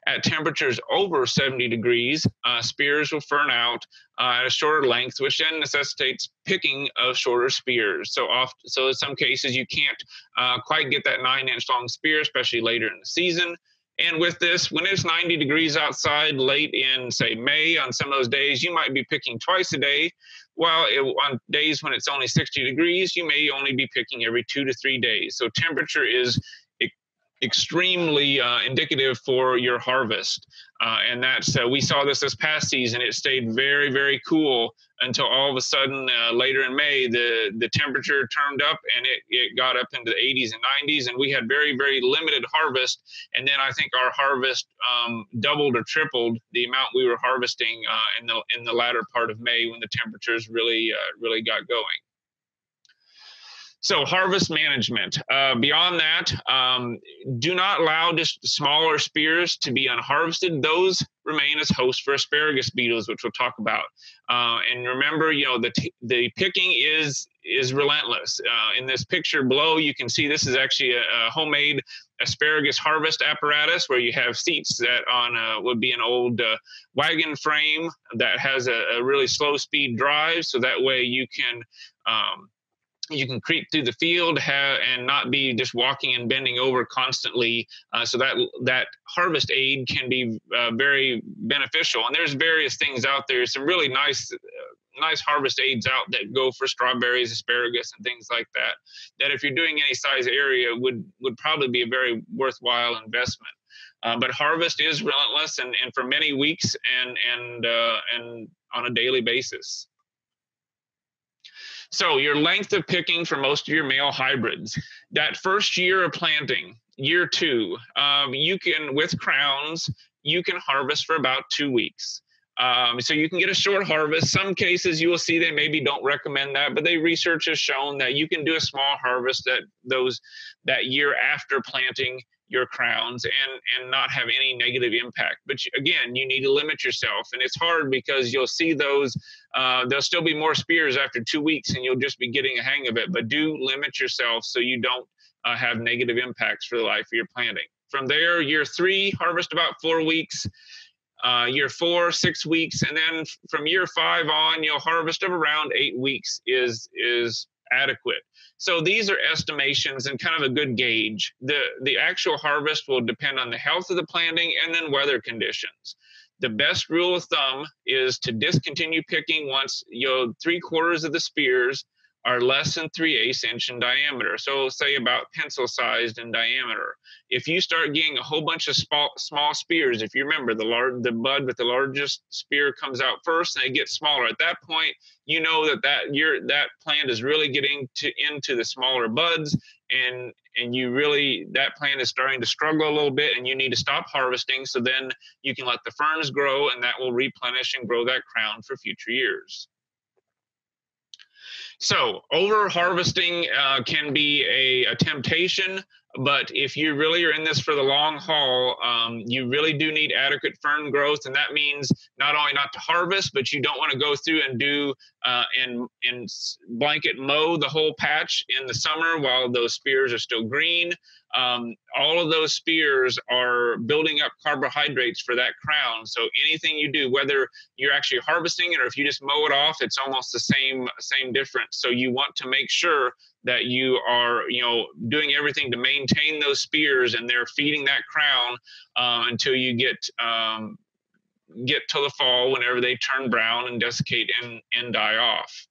At temperatures over 70 degrees, uh, spears will fern out uh, at a shorter length, which then necessitates picking of shorter spears. So, oft, so in some cases, you can't uh, quite get that nine inch long spear, especially later in the season. And with this, when it's 90 degrees outside late in, say, May, on some of those days, you might be picking twice a day. While it, on days when it's only 60 degrees, you may only be picking every two to three days. So temperature is extremely uh, indicative for your harvest. Uh, and that's uh, we saw this this past season. It stayed very very cool until all of a sudden uh, later in May the the temperature turned up and it, it got up into the 80s and 90s and we had very very limited harvest. And then I think our harvest um, doubled or tripled the amount we were harvesting uh, in the in the latter part of May when the temperatures really uh, really got going. So harvest management. Uh, beyond that, um, do not allow just smaller spears to be unharvested. Those remain as hosts for asparagus beetles, which we'll talk about. Uh, and remember, you know, the the picking is is relentless. Uh, in this picture below, you can see this is actually a, a, homemade asparagus harvest apparatus where you have seats that on a, would be an old uh, wagon frame that has a, a, really slow speed drive, so that way you can um, you can creep through the field and not be just walking and bending over constantly. Uh, so that that harvest aid can be uh, very beneficial. And there's various things out there. Some really nice. Uh, nice harvest aids out that go for strawberries, asparagus, and things like that. That if you're doing any size area would would probably be a very worthwhile investment. Uh, but harvest is relentless and, and for many weeks and and uh, and on a daily basis. So your length of picking for most of your male hybrids, that first year of planting, year two, um, you can with crowns, you can harvest for about two weeks. Um, so you can get a short harvest. Some cases you will see they maybe don't recommend that, but they research has shown that you can do a small harvest that those that year after planting your crowns and and not have any negative impact. But again, you need to limit yourself, and it's hard because you'll see those. Uh, there'll still be more spears after two weeks, and you'll just be getting a hang of it. But do limit yourself so you don't uh, have negative impacts for the life of your planting. From there, year three, harvest about four weeks uh, year four, six weeks, and then from year five on, you'll harvest of around eight weeks is is adequate. So these are estimations and kind of a good gauge. The the actual harvest will depend on the health of the planting and then weather conditions. The best rule of thumb is to discontinue picking once you know three quarters of the spears are less than 3 eighths inch in diameter. So say about pencil sized in diameter. If you start getting a whole bunch of small, small spears, if you remember the the bud with the largest spear comes out first and it gets smaller. At that point, you know that that that plant is really getting to into the smaller buds and and you really that plant is starting to struggle a little bit and you need to stop harvesting so then you can let the ferns grow and that will replenish and grow that crown for future years. So over harvesting uh, can be a, a, temptation, but if you really are in this for the long haul, um, you really do need adequate fern growth, and that means not only not to harvest, but you don't want to go through and do uh, and and blanket mow the whole patch in the summer while those spears are still green um, all of those spears are building up carbohydrates for that crown. So anything you do, whether you're actually harvesting it or if you just mow it off, it's almost the same same difference. So you want to make sure that you are you know doing everything to maintain those spears and they're feeding that crown uh, until you get um, get to the fall whenever they turn brown and desiccate and, and die off.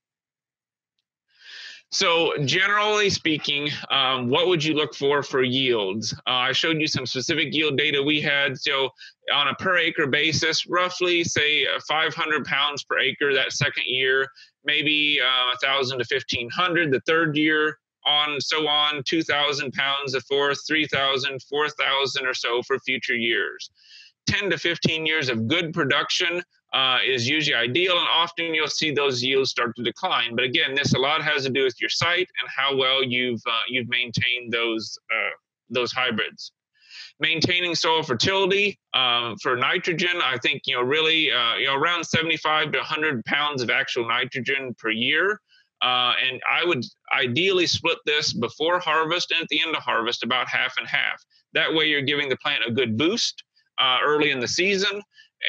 So generally speaking, um, what would you look for for yields? Uh, I showed you some specific yield data we had. So on a per acre basis, roughly say uh, 500 pounds per acre that second year, maybe uh, 1,000 to 1,500 the third year, on so on, 2,000 pounds the fourth, 3,000, 4,000 or so for future years. 10 to 15 years of good production uh, is usually ideal, and often you'll see those yields start to decline. But again, this a lot has to do with your site and how well you've uh, you've maintained those uh, those hybrids. Maintaining soil fertility um, for nitrogen, I think you know really uh, you know around 75 to 100 pounds of actual nitrogen per year. Uh, and I would ideally split this before harvest and at the end of harvest about half and half. That way, you're giving the plant a good boost uh, early in the season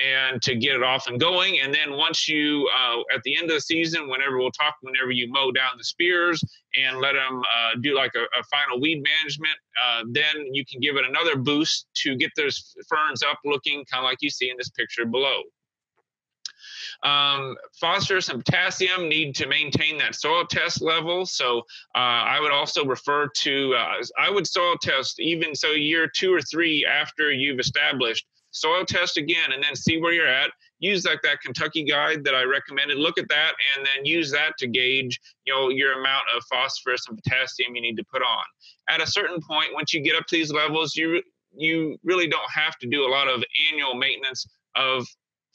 and to get it off and going. And then once you, uh, at the end of the season, whenever we'll talk, whenever you mow down the spears and let them uh, do like a, a, final weed management, uh, then you can give it another boost to get those ferns up looking kind of like you see in this picture below. Um, phosphorus and potassium need to maintain that soil test level. So uh, I would also refer to, uh, I would soil test even so year two or three after you've established soil test again and then see where you're at. Use like that kentucky guide that i recommended. Look at that and then use that to gauge you know your amount of phosphorus and potassium you need to put on. At a certain point once you get up to these levels you you really don't have to do a lot of annual maintenance of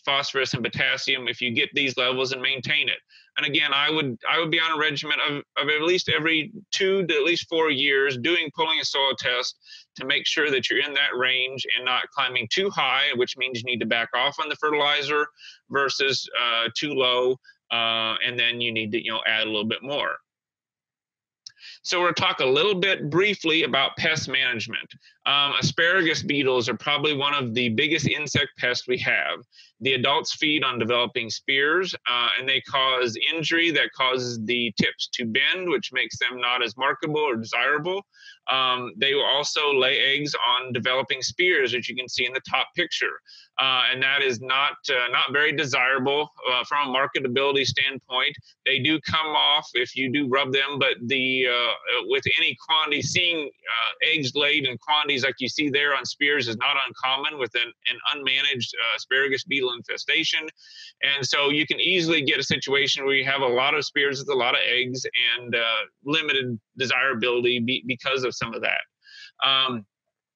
phosphorus and potassium if you get these levels and maintain it. And again i would i would be on a regimen of, of at least every two to at least four years doing pulling a soil test to make sure that you're in that range and not climbing too high, which means you need to back off on the fertilizer versus uh, too low, uh, and then you need to you know add a little bit more. So we're going to talk a little bit briefly about pest management. Um, asparagus beetles are probably one of the biggest insect pests we have. The adults feed on developing spears, uh, and they cause injury that causes the tips to bend, which makes them not as markable or desirable. Um, they will also lay eggs on developing spears, which you can see in the top picture. Uh, and that is not uh, not very desirable uh, from a marketability standpoint. They do come off if you do rub them, but the uh, with any quantity, seeing uh, eggs laid in quantities like you see there on spears is not uncommon with an, an unmanaged uh, asparagus beetle infestation. And so you can easily get a situation where you have a lot of spears with a lot of eggs and uh, limited desirability be- because of some of that. Um,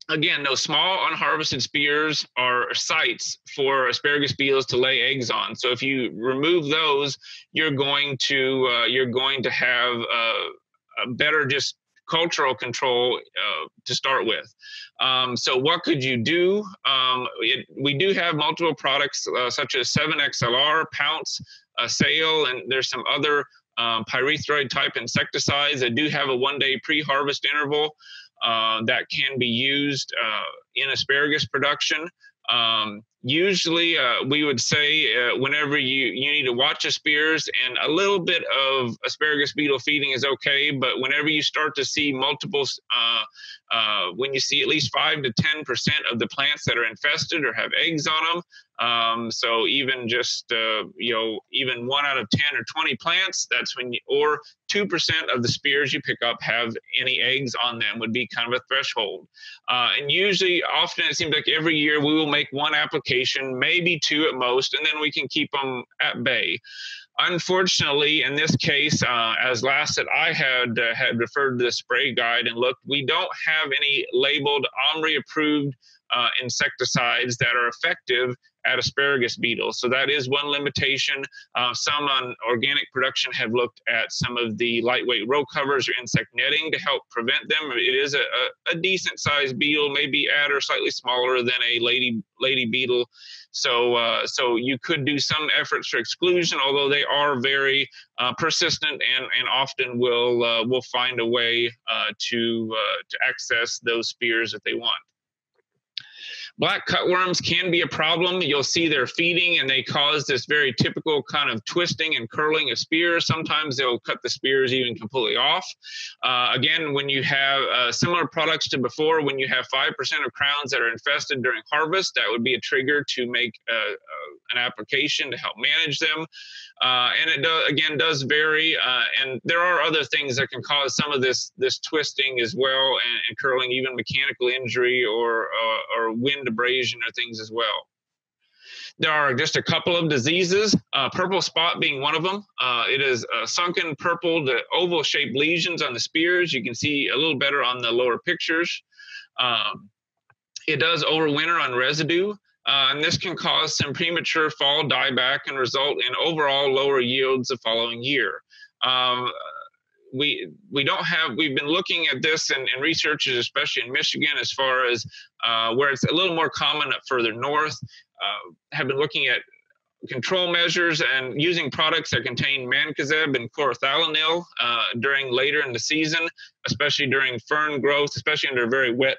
again, those small unharvested spears are sites for asparagus beetles to lay eggs on. So if you remove those, you're going to uh, you're going to have uh, a better just cultural control uh, to start with. Um, so what could you do? Um, it, we do have multiple products uh, such as Sevin XLR, Pounce, uh, Sale, and there's some other um, pyrethroid type insecticides that do have a one day pre-harvest interval. Uh, that can be used uh, in asparagus production. Um, usually, uh, we would say uh, whenever you, you need to watch the spears, and a little bit of asparagus beetle feeding is okay, but whenever you start to see multiple, uh, uh, when you see at least 5 to 10% of the plants that are infested or have eggs on them, um, so even just uh, you know even one out of ten or twenty plants, that's when you or two percent of the spears you pick up have any eggs on them would be kind of a threshold. Uh, and usually, often it seems like every year we will make one application, maybe two at most, and then we can keep them at bay. Unfortunately, in this case, uh, as last that I had uh, had referred to the spray guide and looked, we don't have any labeled OMRI approved uh, insecticides that are effective at asparagus beetles. So that is one limitation. Uh, some on organic production have looked at some of the lightweight row covers or insect netting to help prevent them. It is a, a, a decent sized beetle, maybe at or slightly smaller than a lady lady beetle. So, uh, so you could do some efforts for exclusion, although they are very uh, persistent and, and often will uh, will find a way uh, to uh, to access those spears that they want. Black cutworms can be a problem. You'll see they're feeding and they cause this very typical kind of twisting and curling of spears. Sometimes they'll cut the spears even completely off. Uh, again, when you have uh, similar products to before, when you have 5% of crowns that are infested during harvest, that would be a trigger to make uh, uh an application to help manage them. Uh, and it do, again does vary, uh, and there are other things that can cause some of this this twisting as well, and, and curling, even mechanical injury or uh, or wind abrasion or things as well. There are just a couple of diseases, uh, purple spot being one of them. Uh, it is sunken purple to oval shaped lesions on the spears. You can see a little better on the lower pictures. Um, it does overwinter on residue. Uh, and this can cause some premature fall dieback and result in overall lower yields the following year. Um, we we don't have we've been looking at this in, in researchers especially in michigan as far as uh, where it's a little more common up further north uh, have been looking at control measures and using products that contain mancozeb and chlorothalonil uh, during later in the season especially during fern growth especially under very wet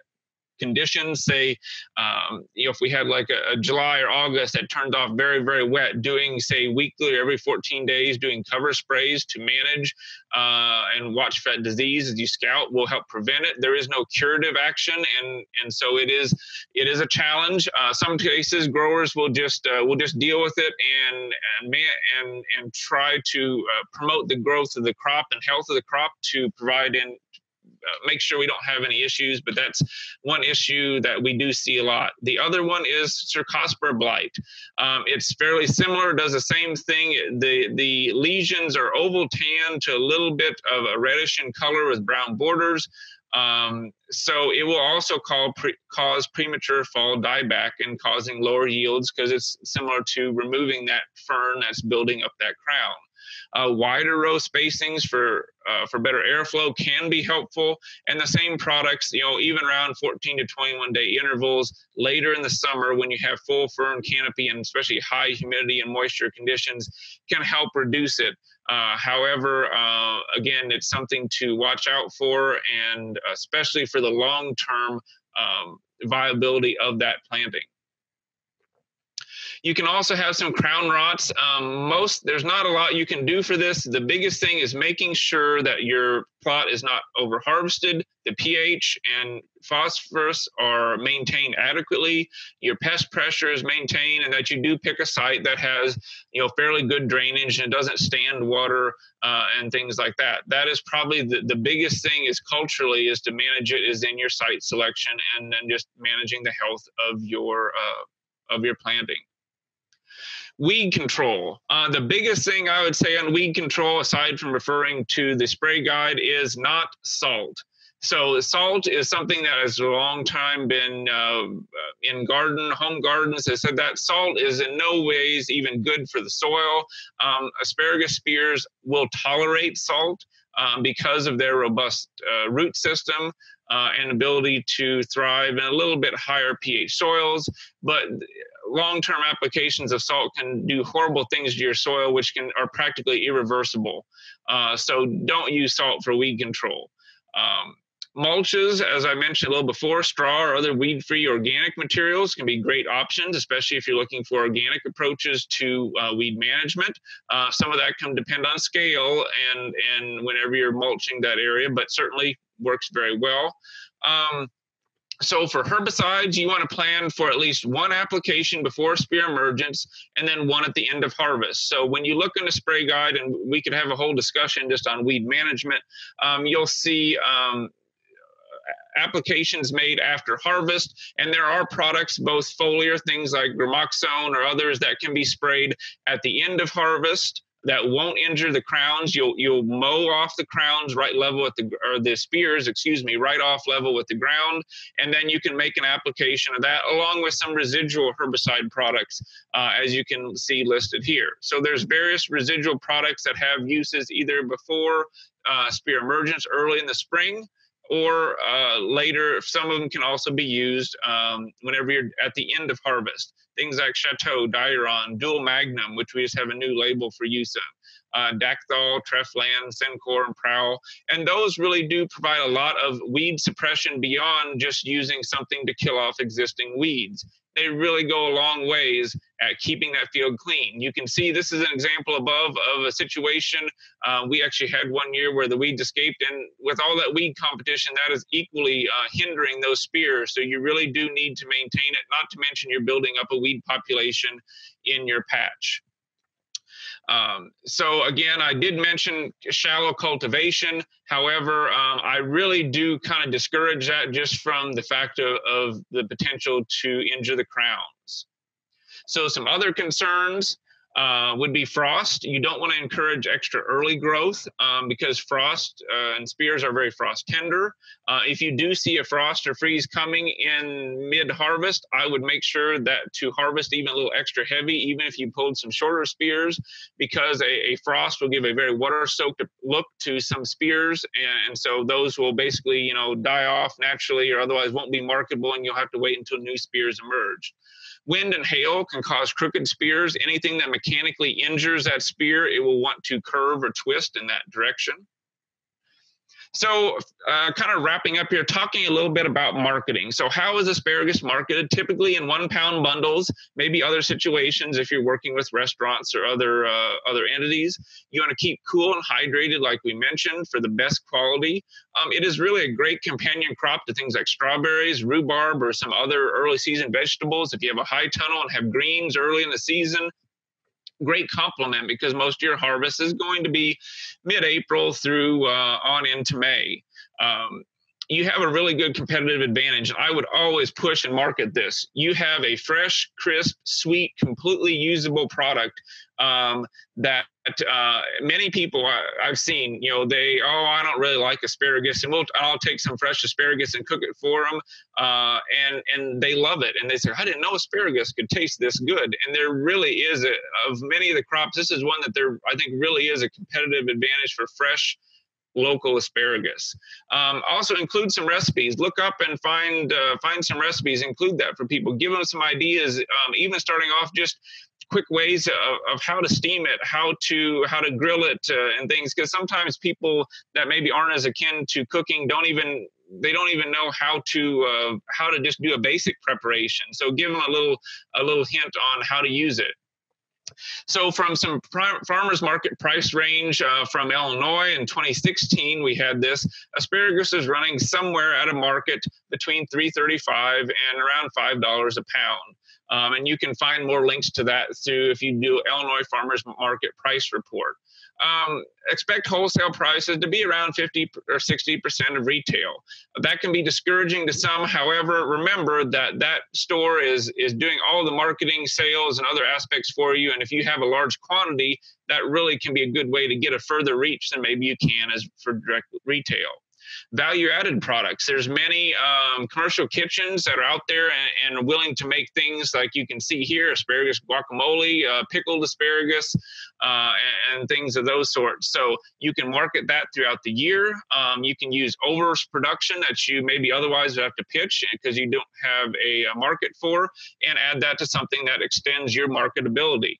conditions. Say, um, you know, if we had like a, a, July or August that turned off very, very wet, doing say weekly or every 14 days, doing cover sprays to manage uh, and watch fat disease as you scout will help prevent it. There is no curative action, and and so it is it is a challenge. Uh, some cases, growers will just uh, will just deal with it and and and and try to uh, promote the growth of the crop and health of the crop to provide in make sure we don't have any issues, but that's one issue that we do see a lot. The other one is Cercospora blight. Um, it's fairly similar, does the same thing. The, the lesions are oval tan to a little bit of a reddish in color with brown borders. Um, so it will also pre- cause premature fall dieback and causing lower yields because it's similar to removing that fern that's building up that crown. Uh, wider row spacings for uh, for better airflow can be helpful, and the same products, you know, even around 14 to 21 day intervals later in the summer when you have full fern canopy and especially high humidity and moisture conditions can help reduce it. Uh, however, uh, again, it's something to watch out for, and especially for the long term um, viability of that planting. You can also have some crown rots. Um, most there's not a lot you can do for this. The biggest thing is making sure that your plot is not over harvested. The pH and phosphorus are maintained adequately. Your pest pressure is maintained, and that you do pick a site that has you know fairly good drainage and doesn't stand water uh, and things like that. That is probably the, the biggest thing is culturally is to manage it is in your site selection and then just managing the health of your uh, of your planting. Weed control. Uh, the biggest thing I would say on weed control, aside from referring to the spray guide, is not salt. So salt is something that has a long time been uh, in garden, home gardens. They said that salt is in no ways even good for the soil. Um, asparagus spears will tolerate salt um, because of their robust uh, root system uh, and ability to thrive in a little bit higher pH soils. But long-term applications of salt can do horrible things to your soil, which can are practically irreversible. Uh, so don't use salt for weed control. Um, mulches, as I mentioned a little before, straw or other weed-free organic materials can be great options, especially if you're looking for organic approaches to uh, weed management. Uh, some of that can depend on scale and and whenever you're mulching that area, but certainly works very well. Um, so for herbicides, you want to plan for at least one application before spear emergence and then one at the end of harvest. So when you look in the spray guide, and we could have a whole discussion just on weed management, um, you'll see um, applications made after harvest. And there are products, both foliar, things like gramoxone or others that can be sprayed at the end of harvest that won't injure the crowns. You'll you'll mow off the crowns right level with the or the spears, excuse me, right off level with the ground, and then you can make an application of that along with some residual herbicide products, uh, as you can see listed here. So there's various residual products that have uses either before uh, spear emergence early in the spring or uh, later. Some of them can also be used um, whenever you're at the end of harvest. Things like Chateau, Diuron, Dual Magnum, which we just have a new label for use of. Uh, Dacthal, Treflan, Sencor, and Prowl. And those really do provide a lot of weed suppression beyond just using something to kill off existing weeds they really go a long ways at keeping that field clean. You can see this is an example above of a situation. Uh, we actually had one year where the weeds escaped, and with all that weed competition, that is equally uh, hindering those spears. So you really do need to maintain it, not to mention you're building up a weed population in your patch. Um, so again, I did mention shallow cultivation. However, um, I really do kind of discourage that just from the fact of, of the potential to injure the crowns. So some other concerns uh, would be frost. You don't want to encourage extra early growth um, because frost uh, and spears are very frost tender. Uh, if you do see a frost or freeze coming in mid harvest, I would make sure that to harvest even a little extra heavy, even if you pulled some shorter spears, because a, a frost will give a very water soaked look to some spears. And, and so those will basically, you know, die off naturally or otherwise won't be marketable and you'll have to wait until new spears emerge. Wind and hail can cause crooked spears. Anything that mechanically injures that spear, it will want to curve or twist in that direction. So, uh, kind of wrapping up here, talking a little bit about marketing. So, how is asparagus marketed? Typically in one pound bundles, maybe other situations if you're working with restaurants or other uh, other entities. You want to keep cool and hydrated, like we mentioned, for the best quality. Um, it is really a great companion crop to things like strawberries, rhubarb, or some other early season vegetables. If you have a high tunnel and have greens early in the season, great compliment because most of your harvest is going to be mid-April through uh, on into May. Um, you have a really good competitive advantage. I would always push and market this. You have a fresh, crisp, sweet, completely usable product um, that uh, many people I, have seen, you know, they, oh, I don't really like asparagus, and we'll, I'll take some fresh asparagus and cook it for them, uh, and and they love it, and they say, I didn't know asparagus could taste this good, and there really is a, of many of the crops, this is one that there I think really is a competitive advantage for fresh local asparagus. Um, also include some recipes. Look up and find uh, find some recipes. Include that for people. Give them some ideas. Um, even starting off, just quick ways of, of, how to steam it, how to how to grill it, uh, and things. Because sometimes people that maybe aren't as akin to cooking don't even they don't even know how to uh, how to just do a basic preparation. So give them a little a little hint on how to use it. So, from some farmers market price range uh, from Illinois in 2016, we had this asparagus is running somewhere at a market between 3.35 and around five dollars a pound. Um, and you can find more links to that through if you do Illinois Farmers Market Price Report um, expect wholesale prices to be around 50 or 60% of retail. That can be discouraging to some. However, remember that that store is, is doing all the marketing, sales, and other aspects for you. And if you have a large quantity, that really can be a good way to get a further reach than maybe you can as for direct retail value added products. There's many um, commercial kitchens that are out there and, and, willing to make things like you can see here asparagus guacamole, uh, pickled asparagus, uh, and, and, things of those sorts. So you can market that throughout the year. Um, you can use overs production that you maybe otherwise would have to pitch because you don't have a, a market for, and add that to something that extends your marketability.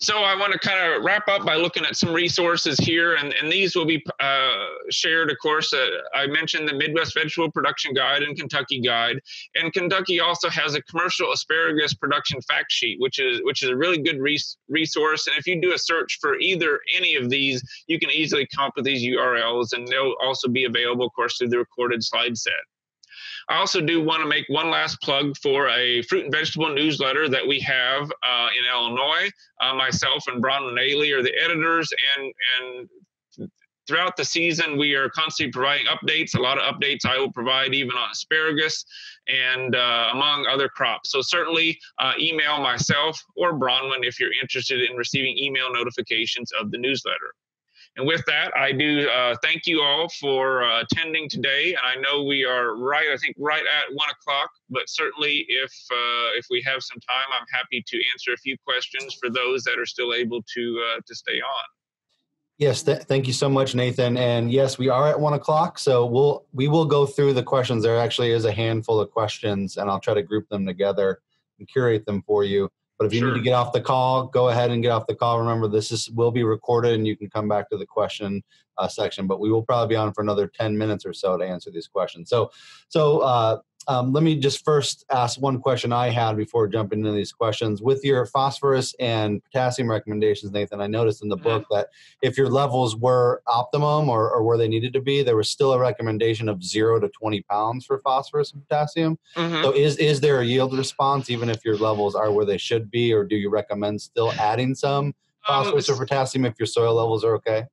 So I want to kind of wrap up by looking at some resources here, and, and these will be uh, shared, of course. Uh, I mentioned the Midwest Vegetable Production Guide and Kentucky Guide, and Kentucky also has a commercial asparagus production fact sheet, which is which is a really good res- resource. And if you do a search for either any of these, you can easily come up with these URLs, and they'll also be available, of course, through the recorded slide set. I also do want to make one last plug for a fruit and vegetable newsletter that we have uh, in Illinois. Uh, myself and Bronwyn Aly are the editors, and and throughout the season we are constantly providing updates. A lot of updates I will provide even on asparagus and uh, among other crops. So certainly uh, email myself or Bronwyn if you're interested in receiving email notifications of the newsletter. And with that, I do uh, thank you all for uh, attending today. And I know we are right, I think, right at one o'clock. But certainly, if uh, if we have some time, I'm happy to answer a few questions for those that are still able to uh, to stay on. Yes, th- thank you so much, Nathan. And yes, we are at one o'clock, so we'll we will go through the questions. There actually is a handful of questions, and I'll try to group them together and curate them for you. But if you sure. need to get off the call, go ahead and get off the call. Remember, this is will be recorded, and you can come back to the question uh, section. But we will probably be on for another ten minutes or so to answer these questions. So, so uh, um, let me just first ask one question I had before jumping into these questions. With your phosphorus and potassium recommendations, Nathan, I noticed in the book mm-hmm. that if your levels were optimum or, or where they needed to be, there was still a recommendation of zero to 20 pounds for phosphorus and potassium. Mm-hmm. So, is, is there a yield response even if your levels are where they should be, or do you recommend still adding some um, phosphorus um, or potassium if your soil levels are okay?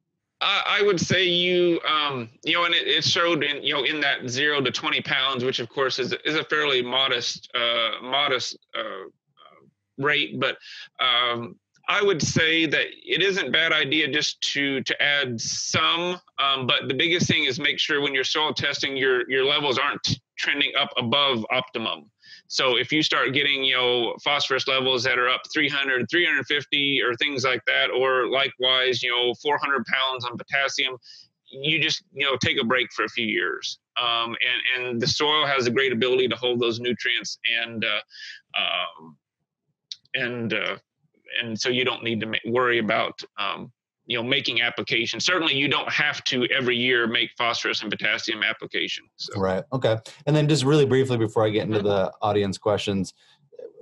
I, would say you, um, you know, and it, it, showed in, you know, in that zero to 20 pounds, which of course is, is a fairly modest, uh, modest uh, uh, rate. But um, I would say that it isn't bad idea just to to add some. Um, but the biggest thing is make sure when you're soil testing, your your levels aren't trending up above optimum. So if you start getting, you know, phosphorus levels that are up 300, 350 or things like that, or likewise, you know, 400 pounds on potassium, you just, you know, take a break for a few years. Um, and, and the soil has a great ability to hold those nutrients and, uh, um, and, uh, and so you don't need to worry about um, you know making applications certainly you don't have to every year make phosphorus and potassium applications so. right okay and then just really briefly before i get into the audience questions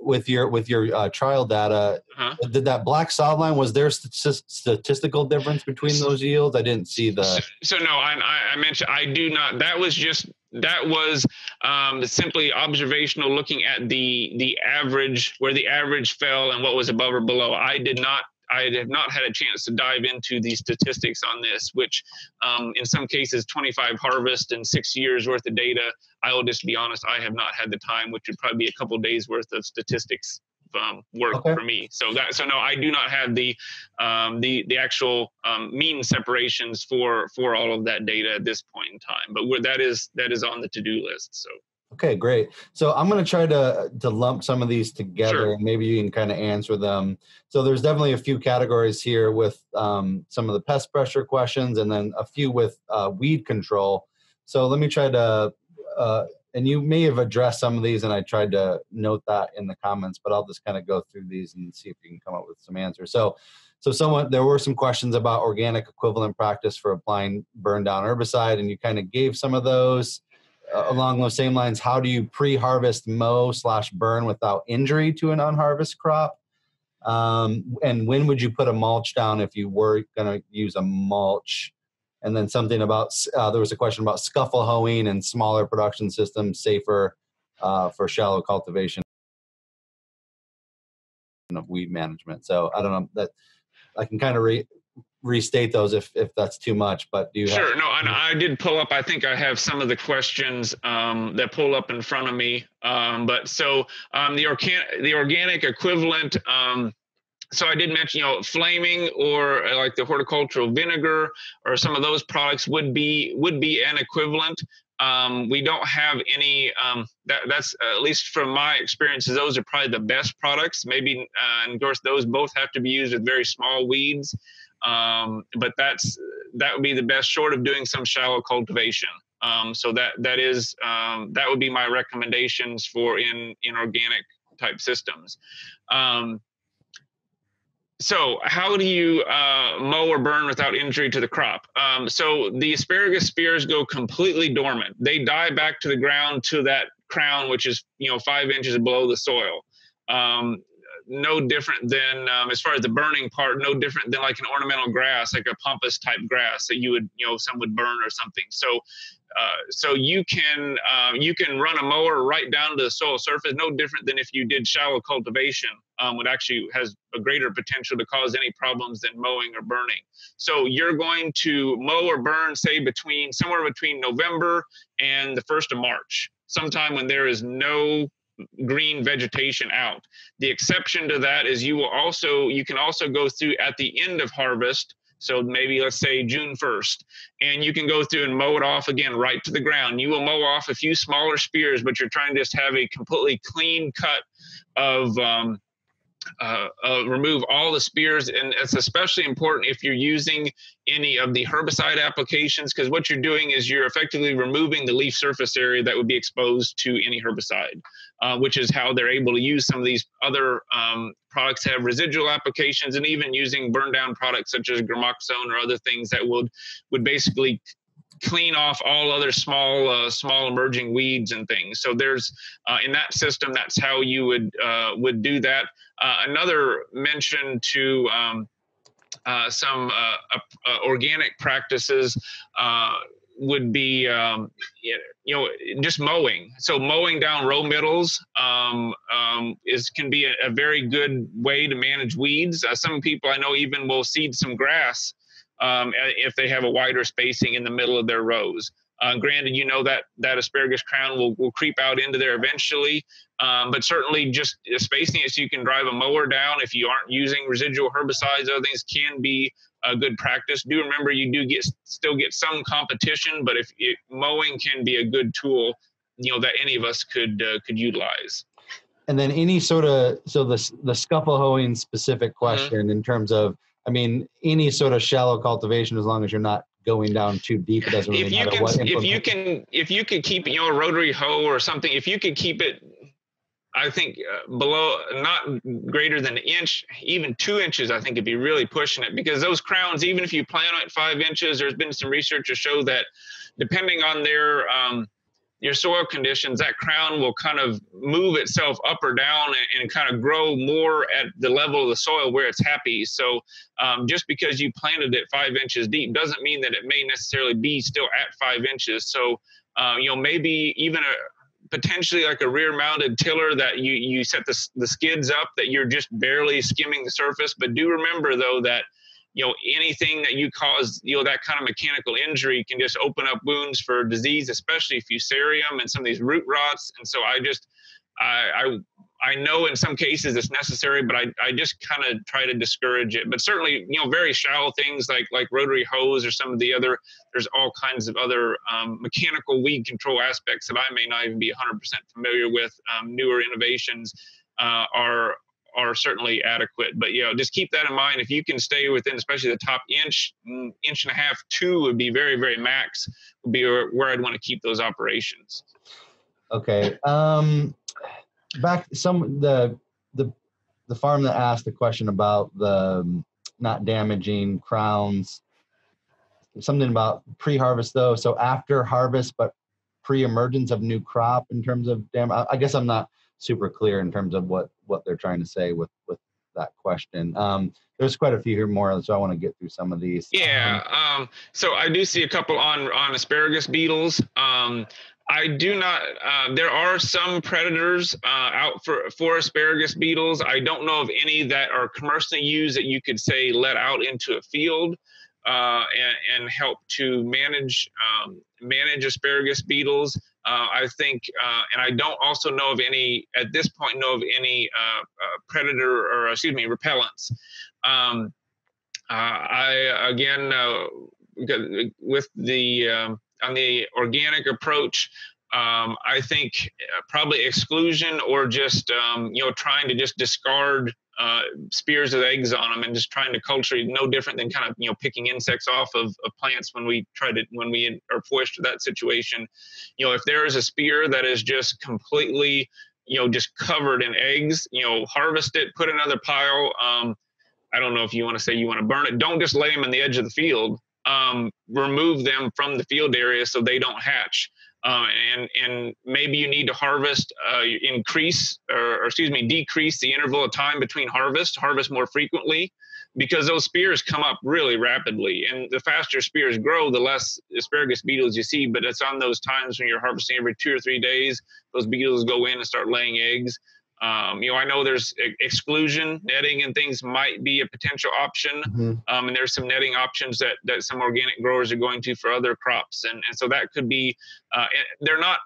with your with your uh, trial data uh-huh. did that black solid line was there st- statistical difference between those yields i didn't see the so, so no I, I mentioned i do not that was just that was um, simply observational looking at the the average where the average fell and what was above or below i did not I have not had a chance to dive into the statistics on this, which um, in some cases, 25 harvest and six years worth of data. I will just be honest, I have not had the time, which would probably be a couple days worth of statistics um, work okay. for me. So that so no, I do not have the um, the the actual um, mean separations for for all of that data at this point in time. But that is that is on the to do list. So. Okay, great. So I'm going to try to to lump some of these together, sure. and maybe you can kind of answer them. So there's definitely a few categories here with um, some of the pest pressure questions, and then a few with uh, weed control. So let me try to, uh, and you may have addressed some of these, and I tried to note that in the comments, but I'll just kind of go through these and see if you can come up with some answers. So, so someone there were some questions about organic equivalent practice for applying burn down herbicide, and you kind of gave some of those along those same lines, how do you pre-harvest mow slash burn without injury to an unharvested crop? Um, and when would you put a mulch down if you were going to use a mulch? And then something about uh, there was a question about scuffle hoeing and smaller production systems safer uh, for shallow cultivation. of weed management. So I don't know that I can kind of re- restate those if if that's too much. But do you? Sure. Have- no, and I did pull up. I think I have some of the questions um, that pull up in front of me. Um, but so um, the organic the organic equivalent. Um, so I did mention, you know, flaming or uh, like the horticultural vinegar or some of those products would be would be an equivalent. Um, we don't have any. Um, that, that's uh, at least from my experiences, those are probably the best products. Maybe, uh, and of course, those both have to be used with very small weeds. Um, but that's that would be the best, short of doing some shallow cultivation. Um, so that that is um, that would be my recommendations for in in organic type systems. Um, so how do you uh, mow or burn without injury to the crop? Um, so the asparagus spears go completely dormant. They die back to the ground to that crown, which is you know five inches below the soil. Um, no different than um, as far as the burning part, no different than like an ornamental grass, like a pampas type grass that you would you know some would burn or something. So uh, so you can uh, you can run a mower right down to the soil surface, no different than if you did shallow cultivation. Um, would actually has a greater potential to cause any problems than mowing or burning. So you're going to mow or burn, say between somewhere between November and the first of March, sometime when there is no green vegetation out. The exception to that is you will also you can also go through at the end of harvest so maybe let's say June 1st, and you can go through and mow it off again right to the ground. You will mow off a few smaller spears, but you're trying to just have a completely clean cut of um, uh, uh, remove all the spears and it's especially important if you're using any of the herbicide applications because what you're doing is you're effectively removing the leaf surface area that would be exposed to any herbicide uh, which is how they're able to use some of these other um, products have residual applications and even using burn down products such as gramoxone or other things that would would basically clean off all other small uh, small emerging weeds and things. So there's uh, in that system that's how you would uh, would do that. Uh, another mention to um, some organic practices would be um, you know just mowing. So mowing down row middles um, um, is can be a, a, very good way to manage weeds. Uh, some people i know even will seed some grass um, if they have a wider spacing in the middle of their rows uh, granted, you know that that asparagus crown will, will creep out into there eventually, um, but certainly just spacing it so you can drive a mower down if you aren't using residual herbicides, other things can be a good practice. Do remember you do get still get some competition, but if it, mowing can be a good tool, you know that any of us could uh, could utilize. And then any sort of so the the scuffle hoeing specific mm-hmm. question mm-hmm. in terms of I mean any sort of shallow cultivation as long as you're not going down too deep. It doesn't really if you matter can, what. If you can, if you can keep, you know, a rotary hoe or something, if you could keep it, I think uh, below, not greater than an inch, even two inches, I think it'd be really pushing it because those crowns, even if you plant at five inches, there's been some research to show that depending on their um, your soil conditions, that crown will kind of move itself up or down and, and, kind of grow more at the level of the soil where it's happy. So um, just because you planted it five inches deep doesn't mean that it may necessarily be still at five inches. So uh, you know maybe even a potentially like a rear mounted tiller that you you set the, the skids up that you're just barely skimming the surface. But do remember though that you know anything that you cause you know that kind of mechanical injury can just open up wounds for disease especially fusarium and some of these root rots. And so i just i i, I know in some cases it's necessary but i, I just kind of try to discourage it. But certainly you know very shallow things like like rotary hoes or some of the other there's all kinds of other um, mechanical weed control aspects that i may not even be 100% familiar with. Um, newer innovations uh, are are certainly adequate. But you know, just keep that in mind. If you can stay within, especially the top inch, mm, inch and a half, two would be very, very max. Would be where I'd want to keep those operations. Okay. Um, back some the the the farm that asked the question about the um, not damaging crowns. Something about pre-harvest though. So after harvest, but pre-emergence of new crop in terms of dam. I, I guess I'm not super clear in terms of what what they're trying to say with with that question. Um, there's quite a few here more, so I want to get through some of these. Yeah. Um, so I do see a couple on on asparagus beetles. Um, I do not. Uh, there are some predators uh, out for for asparagus beetles. I don't know of any that are commercially used that you could say let out into a field uh, and, and, help to manage um, manage asparagus beetles. Uh, I think, uh, and I don't also know of any at this point know of any uh, predator or excuse me repellents. Um, I again with the um, on the organic approach, um, I think uh, probably exclusion or just um, you know trying to just discard uh, spears of eggs on them and just trying to culture no different than kind of you know picking insects off of, of plants when we try to when we are forced to that situation. You know if there is a spear that is just completely you know just covered in eggs, you know harvest it, put another pile. Um, I don't know if you want to say you want to burn it. Don't just lay them in the edge of the field um, remove them from the field area so they don't hatch. Uh, and and maybe you need to harvest, uh, increase or, or, excuse me, decrease the interval of time between harvest, harvest more frequently, because those spears come up really rapidly. And the faster spears grow, the less asparagus beetles you see. But it's on those times when you're harvesting every two or three days, those beetles go in and start laying eggs. Um, you know, I know there's exclusion netting and things might be a potential option, mm-hmm. um, and there's some netting options that that some organic growers are going to for other crops, and and so that could be. Uh, they're not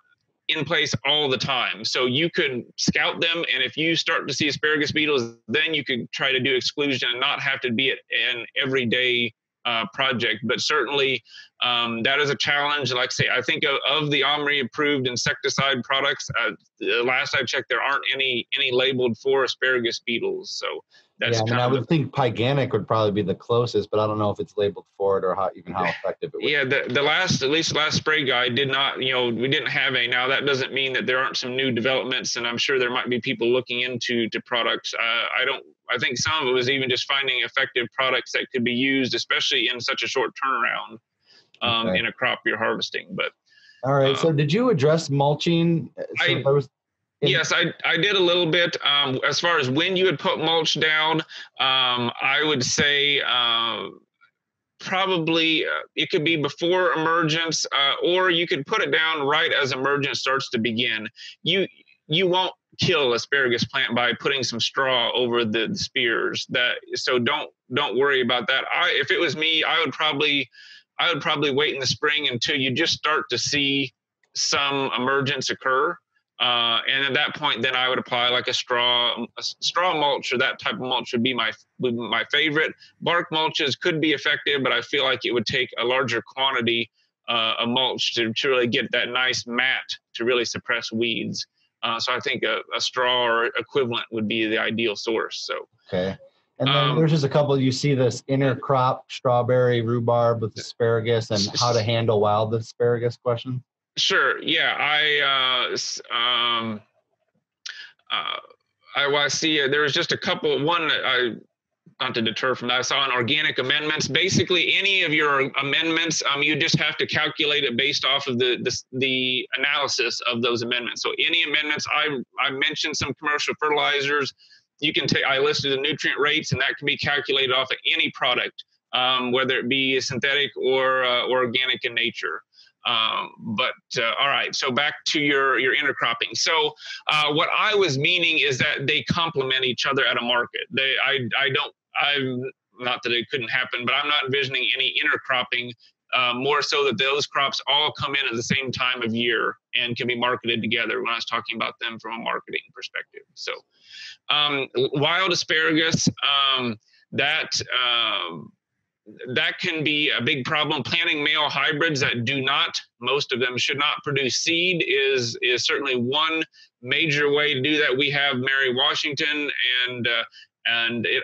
in place all the time, so you could scout them, and if you start to see asparagus beetles, then you could try to do exclusion and not have to be it an everyday uh, project. But certainly, um, that is a challenge. Like I say, I think of, of the OMRI approved insecticide products. Uh, last I checked, there aren't any any labeled for asparagus beetles. So that's yeah, I mean, I would think Pyganic would probably be the closest, but I don't know if it's labeled for it or how even how effective it would. Yeah, the the last at least last spray guide did not. You know, we didn't have any. Now that doesn't mean that there aren't some new developments, and I'm sure there might be people looking into to products. Uh, I don't I think some of it was even just finding effective products that could be used, especially in such a short turnaround um, okay. in a crop you're harvesting. But all right. Um, so did you address mulching? So I, was, yes, I, I did a little bit. Um, as far as when you would put mulch down, um, I would say uh, probably uh, it could be before emergence, uh, or you could put it down right as emergence starts to begin. You you won't kill asparagus plant by putting some straw over the, the spears that so don't don't worry about that i if it was me i would probably i would probably wait in the spring until you just start to see some emergence occur uh, and at that point then i would apply like a straw a straw mulch or that type of mulch would be my would be my favorite bark mulches could be effective but i feel like it would take a larger quantity uh, of mulch to, to really get that nice mat to really suppress weeds uh, so I think a, a, straw or equivalent would be the ideal source. So okay. And then um, there's just a couple. You see this inner crop strawberry rhubarb with asparagus and how to handle wild asparagus question. Sure. Yeah. I uh, um, uh, I, I see. Uh, there was just a couple. One I not to deter from that, I saw on organic amendments. Basically, any of your amendments, um, you just have to calculate it based off of the, the, the analysis of those amendments. So any amendments, I I mentioned some commercial fertilizers. You can take. I listed the nutrient rates, and that can be calculated off of any product, um, whether it be synthetic or uh, organic in nature. Um, but uh, all right, so back to your your intercropping. So uh, what I was meaning is that they complement each other at a market. They I I don't I'm not that it couldn't happen, but I'm not envisioning any intercropping. Uh, more so that those crops all come in at the same time of year and can be marketed together when I was talking about them from a marketing perspective. So, um, wild asparagus, um, that um, that can be a big problem. Planting male hybrids that do not, most of them should not produce seed is is certainly one major way to do that. We have Mary Washington, and uh, and it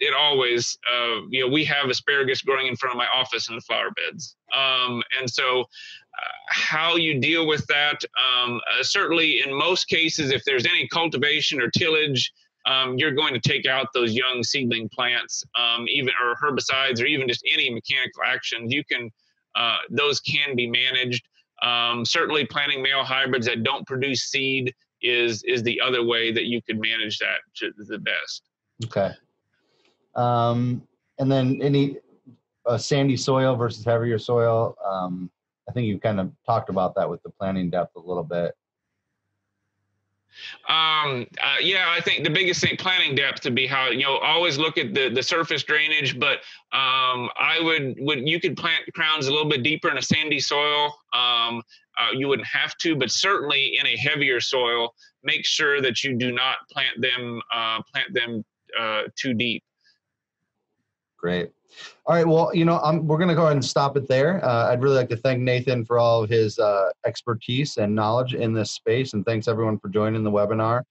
it always, uh, you know, we have asparagus growing in front of my office in the flower beds. Um, and so, uh, how you deal with that, um, uh, certainly in most cases, if there's any cultivation or tillage, um, you're going to take out those young seedling plants, um, even or herbicides, or even just any mechanical actions. You can, uh, those can be managed. Um, certainly, planting male hybrids that don't produce seed is is the other way that you could manage that to the best. Okay. Um, and then any uh, sandy soil versus heavier soil. Um, I think you kind of talked about that with the planting depth a little bit. Um, uh, yeah, I think the biggest thing, planting depth, to be how you know always look at the the surface drainage. But um, I would would you could plant crowns a little bit deeper in a sandy soil. Um, uh, you wouldn't have to, but certainly in a heavier soil, make sure that you do not plant them uh, plant them uh, too deep. Great. All right. Well, you know, I'm, we're going to go ahead and stop it there. Uh, I'd really like to thank Nathan for all of his uh, expertise and knowledge in this space. And thanks everyone for joining the webinar.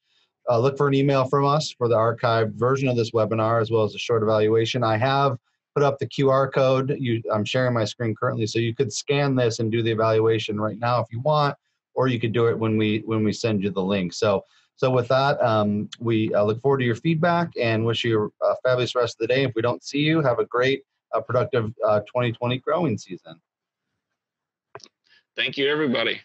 Uh, look for an email from us for the archived version of this webinar, as well as a short evaluation. I have put up the QR code. You, I'm sharing my screen currently, so you could scan this and do the evaluation right now if you want, or you could do it when we when we send you the link. So so with that, um, we uh, look forward to your feedback and wish you a fabulous rest of the day. If we don't see you, have a great, uh, productive uh, 2020 growing season. Thank you, everybody.